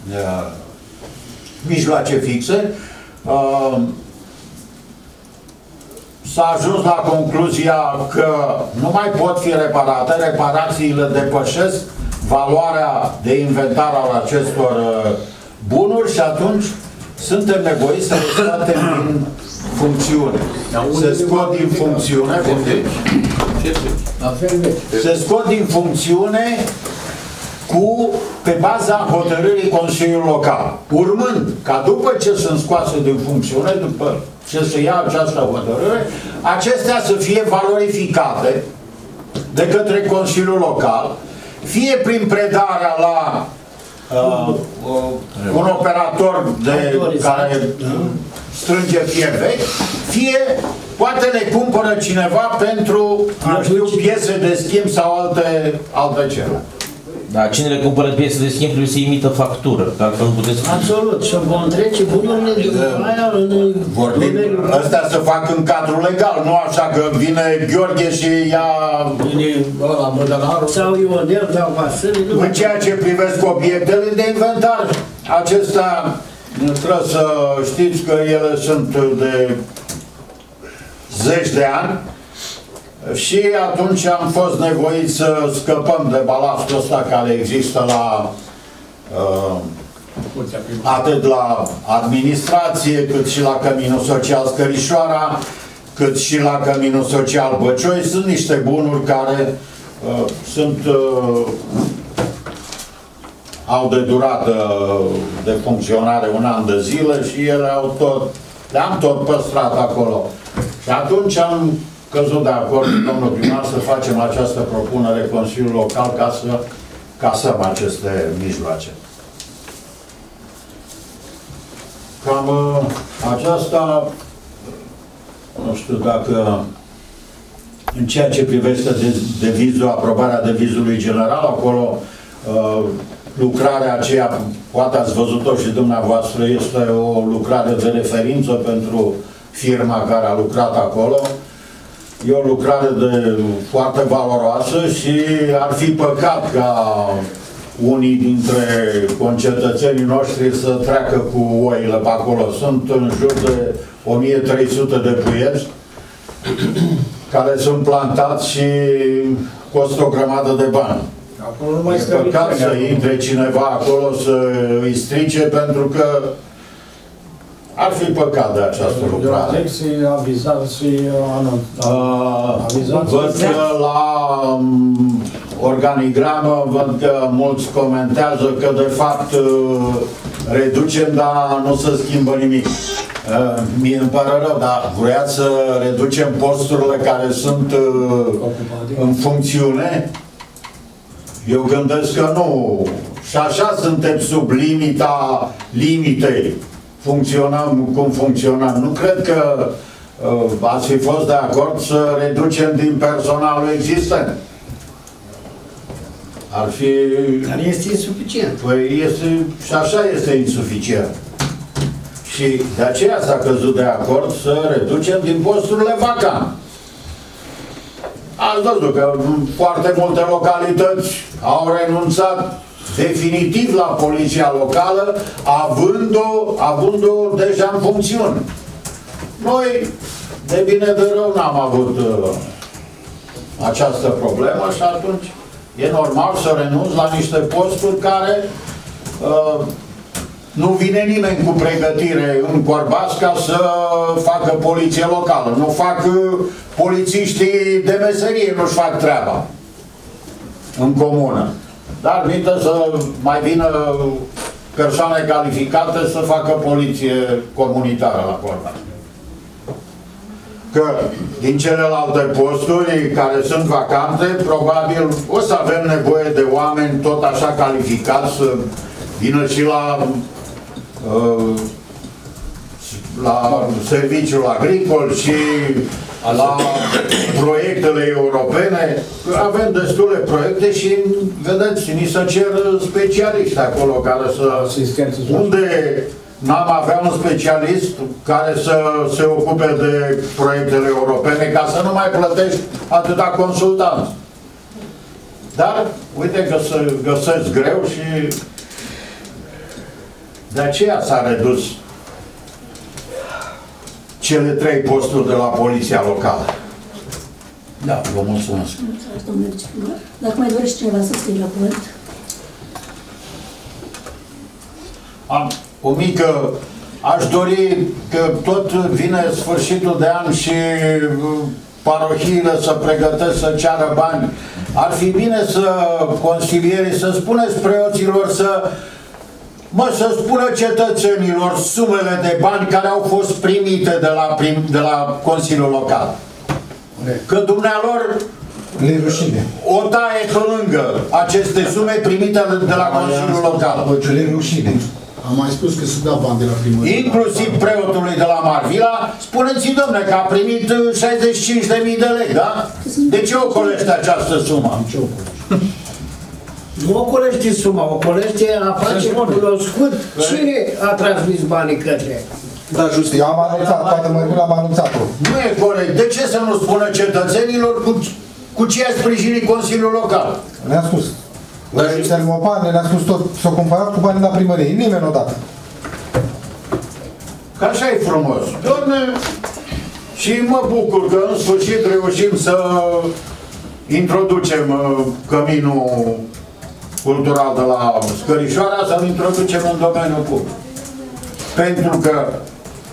uh, mijloace fixe. Uh, s-a ajuns la concluzia că nu mai pot fi reparate, reparațiile depășesc valoarea de inventar al acestor uh, bunuri și atunci suntem nevoiți să le scoatem din funcțiune. Se scot din funcțiune, La fel vechi. se scot din funcțiune cu, pe baza hotărârii Consiliului Local. Urmând ca după ce sunt scoase din funcțiune, după ce se ia această hotărâre, acestea să fie valorificate de către Consiliul Local, fie prin predarea la uh, uh, un operator de, care strânge fier vechi, fie poate le cumpără cineva pentru, nu știu, piese de schimb sau alte, alte cele. Da, cine le cumpără piese de schimb trebuie să imită factură, că altfel nu puteți... Absolut. Și vom trece bunurile după aia în Vorbim, domeniul ăstea se fac în cadrul legal, nu așa că vine Gheorghe și ia... Vine ăla, mădălarul. sau Ionel, sau Vasile, nu În ceea ce privesc obiectele de inventar, acestea trebuie să știți că ele sunt de zeci de ani și atunci am fost nevoiți să scăpăm de balastul ăsta care există la uh, atât la administrație, cât și la Căminul Social Scărișoara, cât și la Căminul Social Băcioi. Sunt niște bunuri care uh, sunt uh, au de durată de funcționare un an de zile și ele au tot, le-am tot păstrat acolo. Și atunci am căzut de acord cu domnul primar să facem această propunere Consiliul Local ca să casăm aceste mijloace. Cam uh, aceasta, nu știu dacă în ceea ce privește de, devizul, aprobarea devizului general, acolo uh, lucrarea aceea, poate ați văzut-o și dumneavoastră, este o lucrare de referință pentru firma care a lucrat acolo. E o lucrare de foarte valoroasă și ar fi păcat ca unii dintre concetățenii noștri să treacă cu oile pe acolo. Sunt în jur de 1300 de puieți care sunt plantați și costă o grămadă de bani. Acolo nu mai E stă păcat să nimeni. intre cineva acolo să îi strice pentru că ar fi păcat de această Eu lucrare. zic să-i avizați, să-i anunț. Uh, Avizați. Văd că la um, organigramă, văd că mulți comentează că de fapt uh, reducem, dar nu se schimbă nimic. Uh, Mie îmi pare rău, dar vreați să reducem posturile care sunt uh, în funcțiune? Eu gândesc că nu. Și așa suntem sub limita limitei. Funcționăm cum funcționăm. Nu cred că uh, ați fi fost de acord să reducem din personalul existent. Ar fi... Dar este insuficient. Păi este, și așa este insuficient. Și de aceea s-a căzut de acord să reducem din posturile vacante. Ați văzut că foarte multe localități au renunțat definitiv la poliția locală, având-o având -o deja în funcțiune. Noi, de bine de rău, n-am avut uh, această problemă și atunci e normal să renunț la niște posturi care uh, nu vine nimeni cu pregătire în Corbasca să facă poliție locală. Nu fac uh, polițiștii de meserie, nu-și fac treaba în comună. Dar minte să mai vină persoane calificate să facă poliție comunitară la Corbasca. că din celelalte posturi care sunt vacante, probabil o să avem nevoie de oameni tot așa calificați să vină și la uh, la serviciul agricol și la proiectele europene. Avem destule proiecte și, vedeți, ni se cer specialiști acolo care să... Unde n-am avea un specialist care să se ocupe de proiectele europene ca să nu mai plătești atâta consultanți. Dar, uite că să găsesc greu și de aceea s-a redus cele trei posturi de la Poliția Locală. Da, vă mulțumesc. Mulțumesc, domnule viceprimar. Dacă mai dorește cineva să scrie la cuvânt, Am o mică... Aș dori că tot vine sfârșitul de an și uh, parohiile să pregătesc să ceară bani. Ar fi bine să consilierii, să spuneți preoților să Mă, să spună cetățenilor sumele de bani care au fost primite de la, prim, de la Consiliul Local. Că dumnealor Le rușine. o taie pe lângă aceste sume primite de, de la Consiliul Local. Le rușine. Am mai spus că se dă bani de la primărie. Inclusiv preotului de la Marvila, spuneți-i, domne, că a primit uh, 65.000 de lei, da? De ce o colește această sumă? Nu o colește suma, o colește a face cunoscut cine a transmis banii către. Da, just. Eu am anunțat, toată mărgula am anunțat-o. Nu e corect. De ce să nu spună cetățenilor cu, cu ce a sprijinit Consiliul Local? Ne-a spus. La Țări Mopane, ne-a spus tot, s-a cumpărat cu banii la primărie. Nimeni odată. Că așa e frumos. Doamne, și mă bucur că în sfârșit reușim să introducem uh, căminul cultural de la Scărișoara, să-l introducem în domeniul public. Pentru că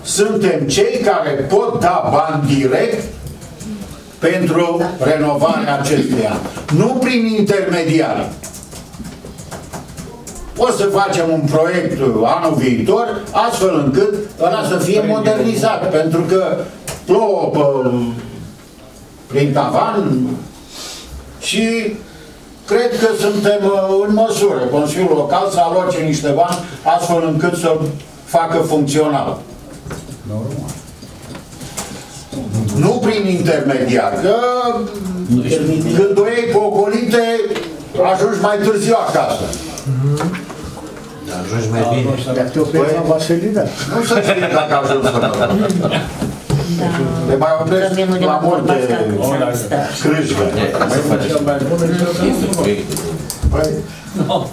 suntem cei care pot da bani direct pentru renovarea acestuia. Nu prin intermediari. O să facem un proiect anul viitor, astfel încât ăla să fie modernizat, pentru că plouă pe, prin tavan și cred că suntem uh, în măsură, Consiliul Local, să aloce niște bani astfel încât să facă funcțional. Nu prin intermediar, că când o iei pe ocolite, ajungi mai târziu acasă. Ajungi mai bine. Dacă te oprești la Vaselina. Nu să știi dacă ajungi până la Te mai oprești la multe crâșve. Se face și este proiect. Păi, Am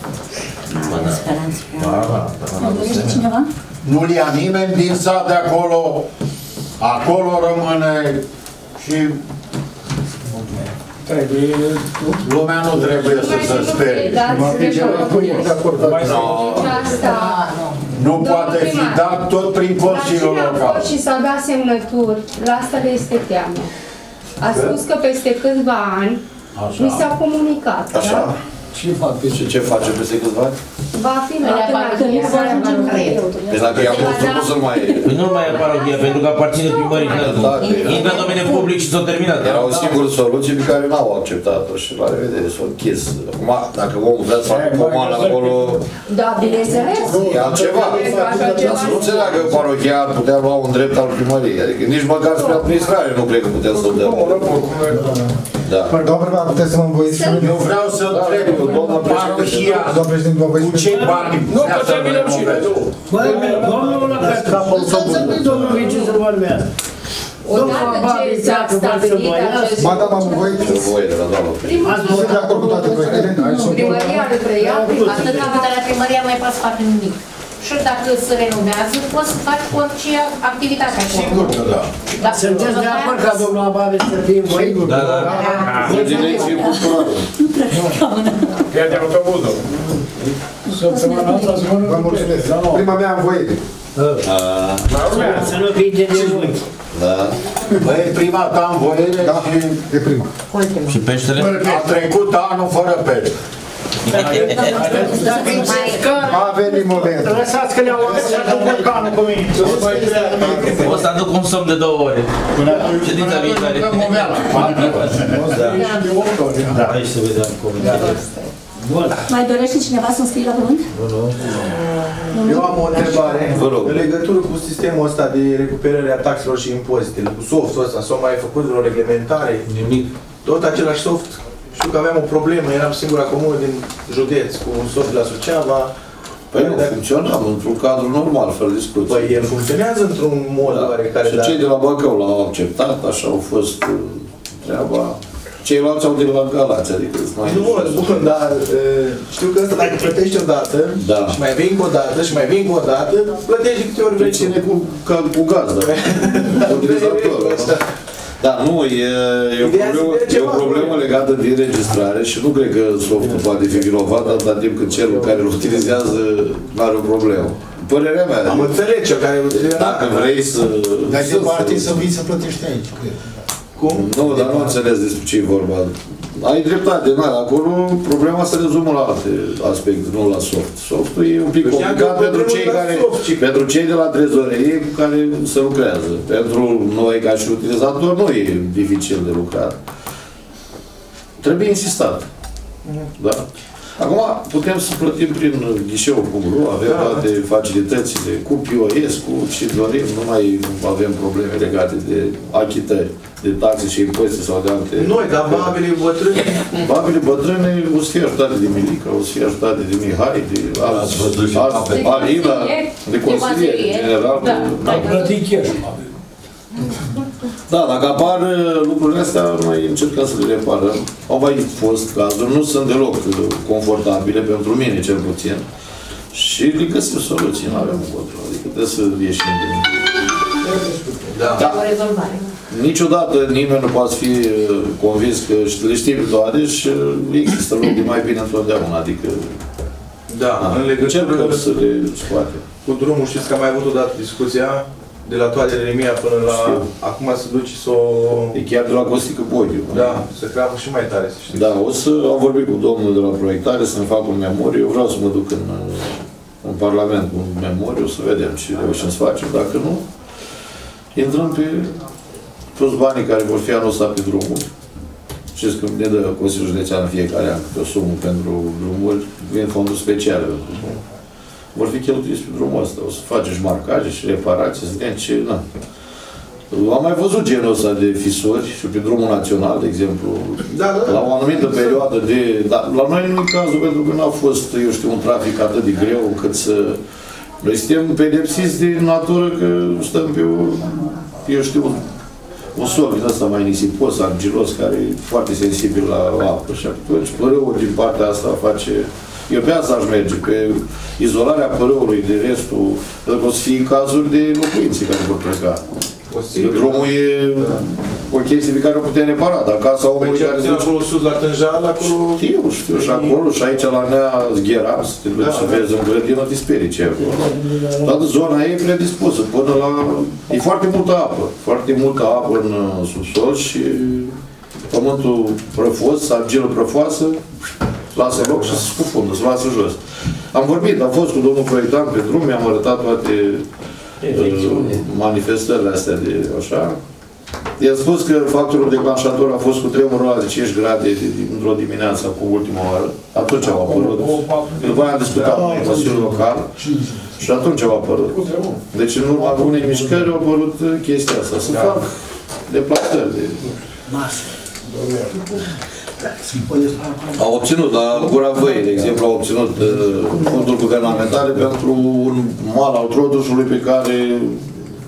speranță. mai dorește cineva? nu-l ia nimeni din sat de acolo, acolo rămâne și Trebuie... lumea nu trebuie să se sperie. Asta. Nu poate fi dat tot prin Consiliul La cine a Local. fost și s-a dat semnături, la asta le este teamă. A spus că peste câțiva ani Așa. mi s-a comunicat. Așa. Da? Ce fac? Și ce face peste câțiva ani? Va fi luat în Că nu va arhivă. ajunge în preotul. Deci dacă i-a construit, nu să-l mai... Păi nu mai e parohia, pentru că aparține primării. Da, că Intră în domeniul public și s-a terminat. Era o singură soluție pe care n-au acceptat-o și la revedere, s-au închis. Acum, dacă omul vrea să facă comană acolo, Da, bineînțeles. e altceva. Dar să nu înțeleagă că parohia ar putea lua un drept al primăriei. Adică nici măcar spre administrare nu cred că putea să-l dea. Da. Domnul primar, puteți să mă învoiți și mine? Eu vreau să întreb, domnul parohia, Domnul președinte, mă învoiți cu ce bani Nu, vrea că să terminăm și renoveze? nu. Băi, domnul la Lăsați să nu domnul vice să vorbească. Odată ce s-a stabilit acest Ba da, m-am învoit. Să voie de la doamna primar. Ați văzut de acord cu toate proiectele? primăria le preia, Atâta cât la primărie nu mai poți face nimic. Și dacă se renovează, poți să faci orice activitate acolo. Sigur că da. Dar Sunteți de acord ca domnul Abaveș să fie voi? Da, da. Direcție culturală. Pierde autobuzul. Săptămâna asta se mănâncă Vă mulțumesc. Prima mea învoire. Să nu fie de voi. Da. Băi, prima ta învoire Da, și e prima. Și peștele? a trecut anul fără pește. A venit momentul. Lăsați că le-au aduc borcanul cu mine. O să aduc un somn de două ore. Ședința viitoare. Da, aici se vedea comentariile. Mai dorește cineva să înscrie la cuvânt? Eu am o întrebare. În legătură cu sistemul ăsta de recuperare a taxelor și impozitelor, cu softul ăsta, s-au mai făcut vreo reglementare? Nimic. Tot același soft. Știu că aveam o problemă, eram singura comună din județ cu un soft de la Suceava. Păi nu, funcționam într-un cadru normal, fără discuție. Păi el funcționează într-un mod Da. oarecare, Și dar... cei de la Bacău l-au acceptat, așa au fost uh, treaba. Ceilalți au de la Galați, adică sunt mai Nu, bun, dar e, știu că ăsta dacă plătești odată Da. și mai vii încă o dată și mai vii încă o dată, plătești de câte ori vrei. ține cu, ca, cu gazda. utilizatorul. Da, nu, e, e, o Ideea problemă, este e o ceva, problemă legată de înregistrare și nu cred că softul poate fi vinovat atâta timp cât cel care îl utilizează nu are o problemă. Părerea mea. Am înțeles eu care... Dacă vrei să... Dar să- de parte să vii să plătești aici, cred. Cum? Nu, dar nu înțeles despre ce e vorba. Ai dreptate, na, acolo problema se rezumă la alte aspecte, nu la soft. Softul e un pic Eu știam complicat că pentru problemul cei, e la care, soft, ci- pentru cei de la trezorerie cu care se lucrează. Pentru noi, ca și utilizator, nu e dificil de lucrat. Trebuie insistat. Da? Acum putem să plătim prin ghișeu.ru, avem Da. toate facilitățile cu POS, cu ce dorim, nu mai avem probleme legate de achitări, de taxe și impozite sau de alte... Noi, dar babele bătrâni... Babele bătrâne o să fie ajutate de Milica, o să fie ajutate de Mihai, de alți, alți, Alina, de consiliere general. Da. Am plătit cash. Da, dacă apar uh, lucrurile astea, noi încercăm să le reparăm. Au mai fost cazuri, nu sunt deloc uh, confortabile, pentru mine cel puțin. Și le găsim soluții, nu avem control. Adică trebuie să ieșim din... Da. Da. O rezolvare. Niciodată nimeni nu poate fi uh, convins că le știe pe toate și uh, există loc de mai bine întotdeauna. Adică Da, în legătură încercăm să le scoatem. cu drumul, știți că am mai avut odată discuția de la toate Remia până la... Știu. Acum se duce să o... E chiar de la Costică Bodiu. Da, să creadă și mai tare, să știți. Da, o să am vorbit cu domnul de la proiectare să-mi fac un memoriu. Eu vreau să mă duc în, în Parlament cu un memoriu, să vedem ce reușim să facem. Dacă nu, intrăm pe toți banii care vor fi anul ăsta pe drumuri. Știți că ne dă Consiliul Județean în fiecare an câte o sumă pentru drumuri, vin fonduri speciale pentru drumuri. Vor fi cheltuiți pe drumul ăsta. O să facem și marcaje și reparații, să vedem ce... Na. Am mai văzut genul ăsta de fisuri și pe drumul național, de exemplu, Da, da, da. la o anumită perioadă de... Dar la noi nu e cazul pentru că n-a fost, eu știu, un trafic atât de greu încât să... Noi suntem pedepsiți de natură că stăm pe o, eu știu, un sol din ăsta mai nisipos, argilos, care e foarte sensibil la apă și atunci părâul din partea asta face... Eu pe asta aș merge, pe izolarea părâului de restul, pentru că o să fie cazuri de locuințe care vor pleca. Posibil. Drumul e o chestie pe care o putem repara, dar casa Păi omului cel care puțin se duce acolo sus la Tânjal, acolo... știu, știu, și acolo, și aici la Nea Zgheram, să te duci Da, să da. vezi în grădină, te sperii ce e acolo. Toată zona e predispusă, până la... E foarte multă apă, foarte multă apă în uh, subsol și pământul prăfos, argilă prăfoasă, lasă loc și se scufundă, se lasă jos. Am vorbit, am fost cu domnul proiectant pe drum, mi-am arătat toate uh, manifestările astea de așa. I-am spus că factorul declanșator a fost cu tremurul ăla de 5 grade de- de- într-o dimineață cu ultima oară. Atunci au apărut. După aia am discutat cu Consiliul Local și atunci au apărut. Deci în urma unei mișcări a apărut uh, chestia asta. Să fac deplasări de... Au obținut, la Gura Văii, de exemplu, au obținut uh, fonduri guvernamentale pentru un mal al Trodușului pe care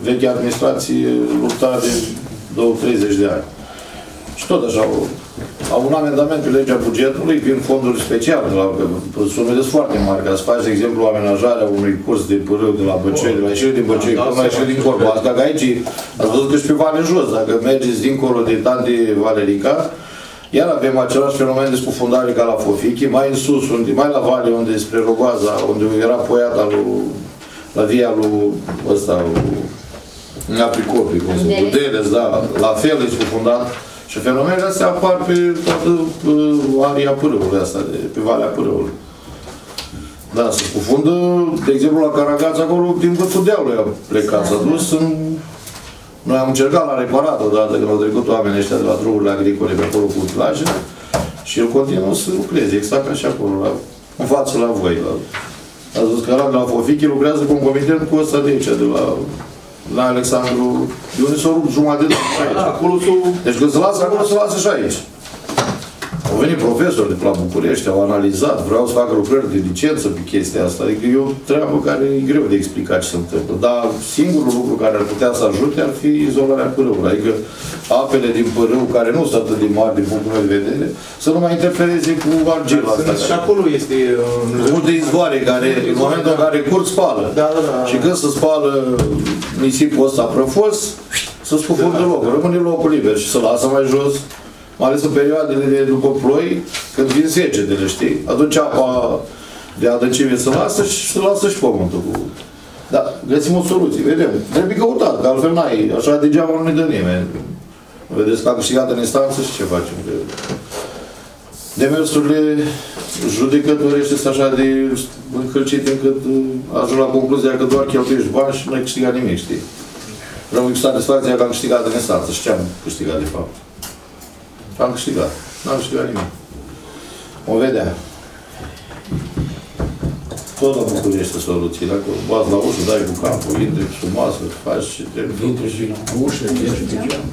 vechea administrație lupta de 20-30 de ani. Și tot așa, au, au un amendament pe legea bugetului prin fonduri speciale, la, sume de foarte mari, ca să faci, de exemplu, amenajarea unui curs de pârâu de la Băcioi, de la ieșire din Băcioi, până la ieșire din Corba. Asta că aici, ați văzut că și pe Vale Jos, dacă mergeți dincolo de Tanti Valerica, iar avem același fenomen de scufundare ca la Fofichi, mai în sus, unde, mai la vale, unde spre Rogoaza, unde era poiata lui, la via lui ăsta, lui Apricopi, cum se Deles. Deles, da, la fel e scufundat Și fenomenele astea apar pe toată uh, aria pârâului asta, de, pe Valea Pârâului. Da, se scufundă, de exemplu, la Caragați, acolo, din vârful dealului a plecat, s-a dus în... Noi am încercat la reparat odată când au trecut oamenii ăștia de la drumurile agricole pe acolo cu plajele și el continuă să lucreze, exact ca și acolo, la, în față la voi. La, a zis că la, la Fofichi lucrează concomitent cu ăsta de aici, de la, la Alexandru, de unde s-au rupt jumătate de aici. Acolo deci când se lasă acolo, se lasă și aici. Au venit profesori de la București, au analizat, vreau să facă lucrări de licență pe chestia asta. Adică e o treabă care e greu de explicat ce se întâmplă. Dar singurul lucru care ar putea să ajute ar fi izolarea pârâului. Adică apele din pârâu, care nu sunt atât de mari din punctul meu de vedere, să nu mai interfereze cu argila asta. Și acolo este... uh, Multe izvoare care, în momentul în care curg, spală. Da, da, da. Și când se spală nisipul ăsta prăfos, să scufundă locul, rămâne locul liber și să lasă mai jos mai ales în perioadele de după ploi, când vin secetele, știi? Atunci apa de adâncime se lasă și se lasă și pământul. Cu... Da, găsim o soluție, vedem. Trebuie căutat, că altfel n-ai, așa degeaba nu ne dă nimeni. Vedeți că a câștigat în instanță și ce facem? Demersurile judecătorești sunt așa de încălcite încât uh, ajung la concluzia că doar cheltuiești bani și nu ai câștigat nimic, știi? Rămâi cu satisfacția că am câștigat în instanță și ce am câștigat de fapt? Am câștigat. N-am câștigat nimic. O vedea. Tot la București soluții. Dacă bați la ușă, dai cu capul, intri sub masă, faci ce trebuie. Intri și ușă, ieși pe geam.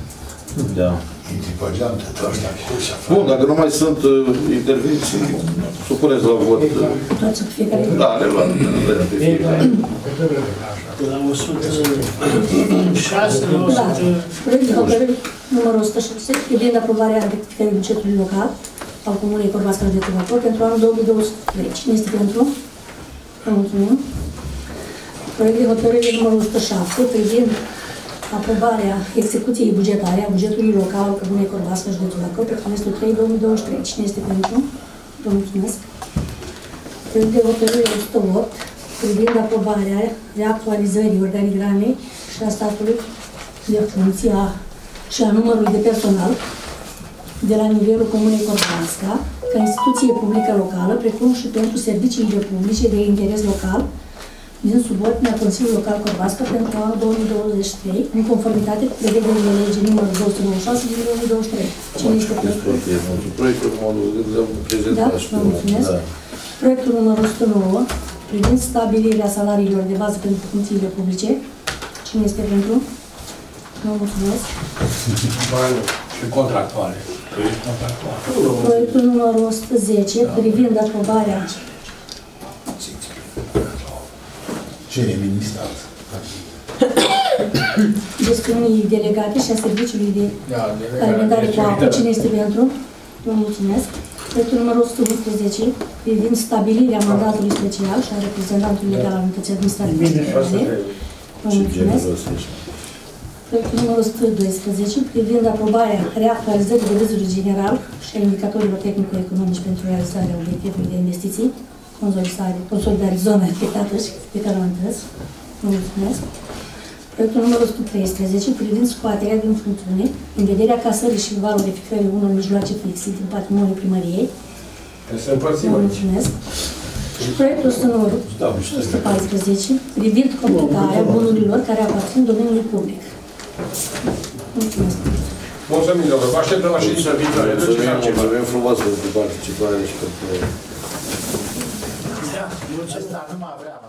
Da. Intri pe geam, te tragi la ușă. Bun, dacă nu mai sunt uh, intervenții, supuneți la vot. uh, Toți cu fiecare. Da, le luăm. le luăm pe fiecare. La 106, la 100... Da. Proiect de hotărâre numărul 106, privind aprobarea rectificării bugetului local al Comunei Corvasca de Tăbător pentru anul 2023. Cine este pentru? Vă mulțumim. Proiect de hotărâre numărul 107, privind aprobarea execuției bugetare a bugetului local al Comunei Corvasca de Tăbător pentru anul 3 2023. Cine este pentru? Vă mulțumesc. Proiect de hotărâre 108, privind aprobarea reactualizării organigramei și a statului de funcția și a numărului de personal de la nivelul Comunei Corbanska, ca instituție publică locală, precum și pentru serviciile publice de interes local din subordinea Consiliului Local Corbanska pentru anul 2023, în conformitate cu prevederile legii numărul 296 din 2023. Cine este pentru? Proiectul numărul Da, prezentat și vă mulțumesc. Da. Proiectul numărul 109, privind stabilirea salariilor de bază pentru funcțiile publice. Cine este pentru? Vă mulțumesc. Bani și contractuale. Proiect contractual. Proiectul numărul 110, privind aprobarea Cere ministrul. gestiunii delegate și a serviciului de Da, alimentare cu apă. securitate. Cine este pentru? Vă mulțumesc. Proiectul numărul 111, privind stabilirea mandatului special și a reprezentantului legal al unității administrative. Vă Ce mulțumesc. generos ești. Proiectul numărul 112, privind aprobarea reactualizării devizului general și a indicatorilor tehnico-economici pentru realizarea obiectivului de investiții, consolidare, consolidare zona afectată și pe care o întâlnesc. Vă mulțumesc. Proiectul numărul 113, privind scoaterea din funcțiune, în vederea casării și valorificării unor mijloace fixe din patrimoniul primăriei. Trebuie să împărțim Vă aici. mulțumesc. Și proiectul ăsta numărul 114, privind completarea bunurilor care aparțin domeniului public. Mulțumesc. Mulțumim, domnule. Vă așteptăm la ședința viitoare. Duceți la ceva. Mulțumim frumos pentru participare și pentru... Da, nu ce nu mai vrea,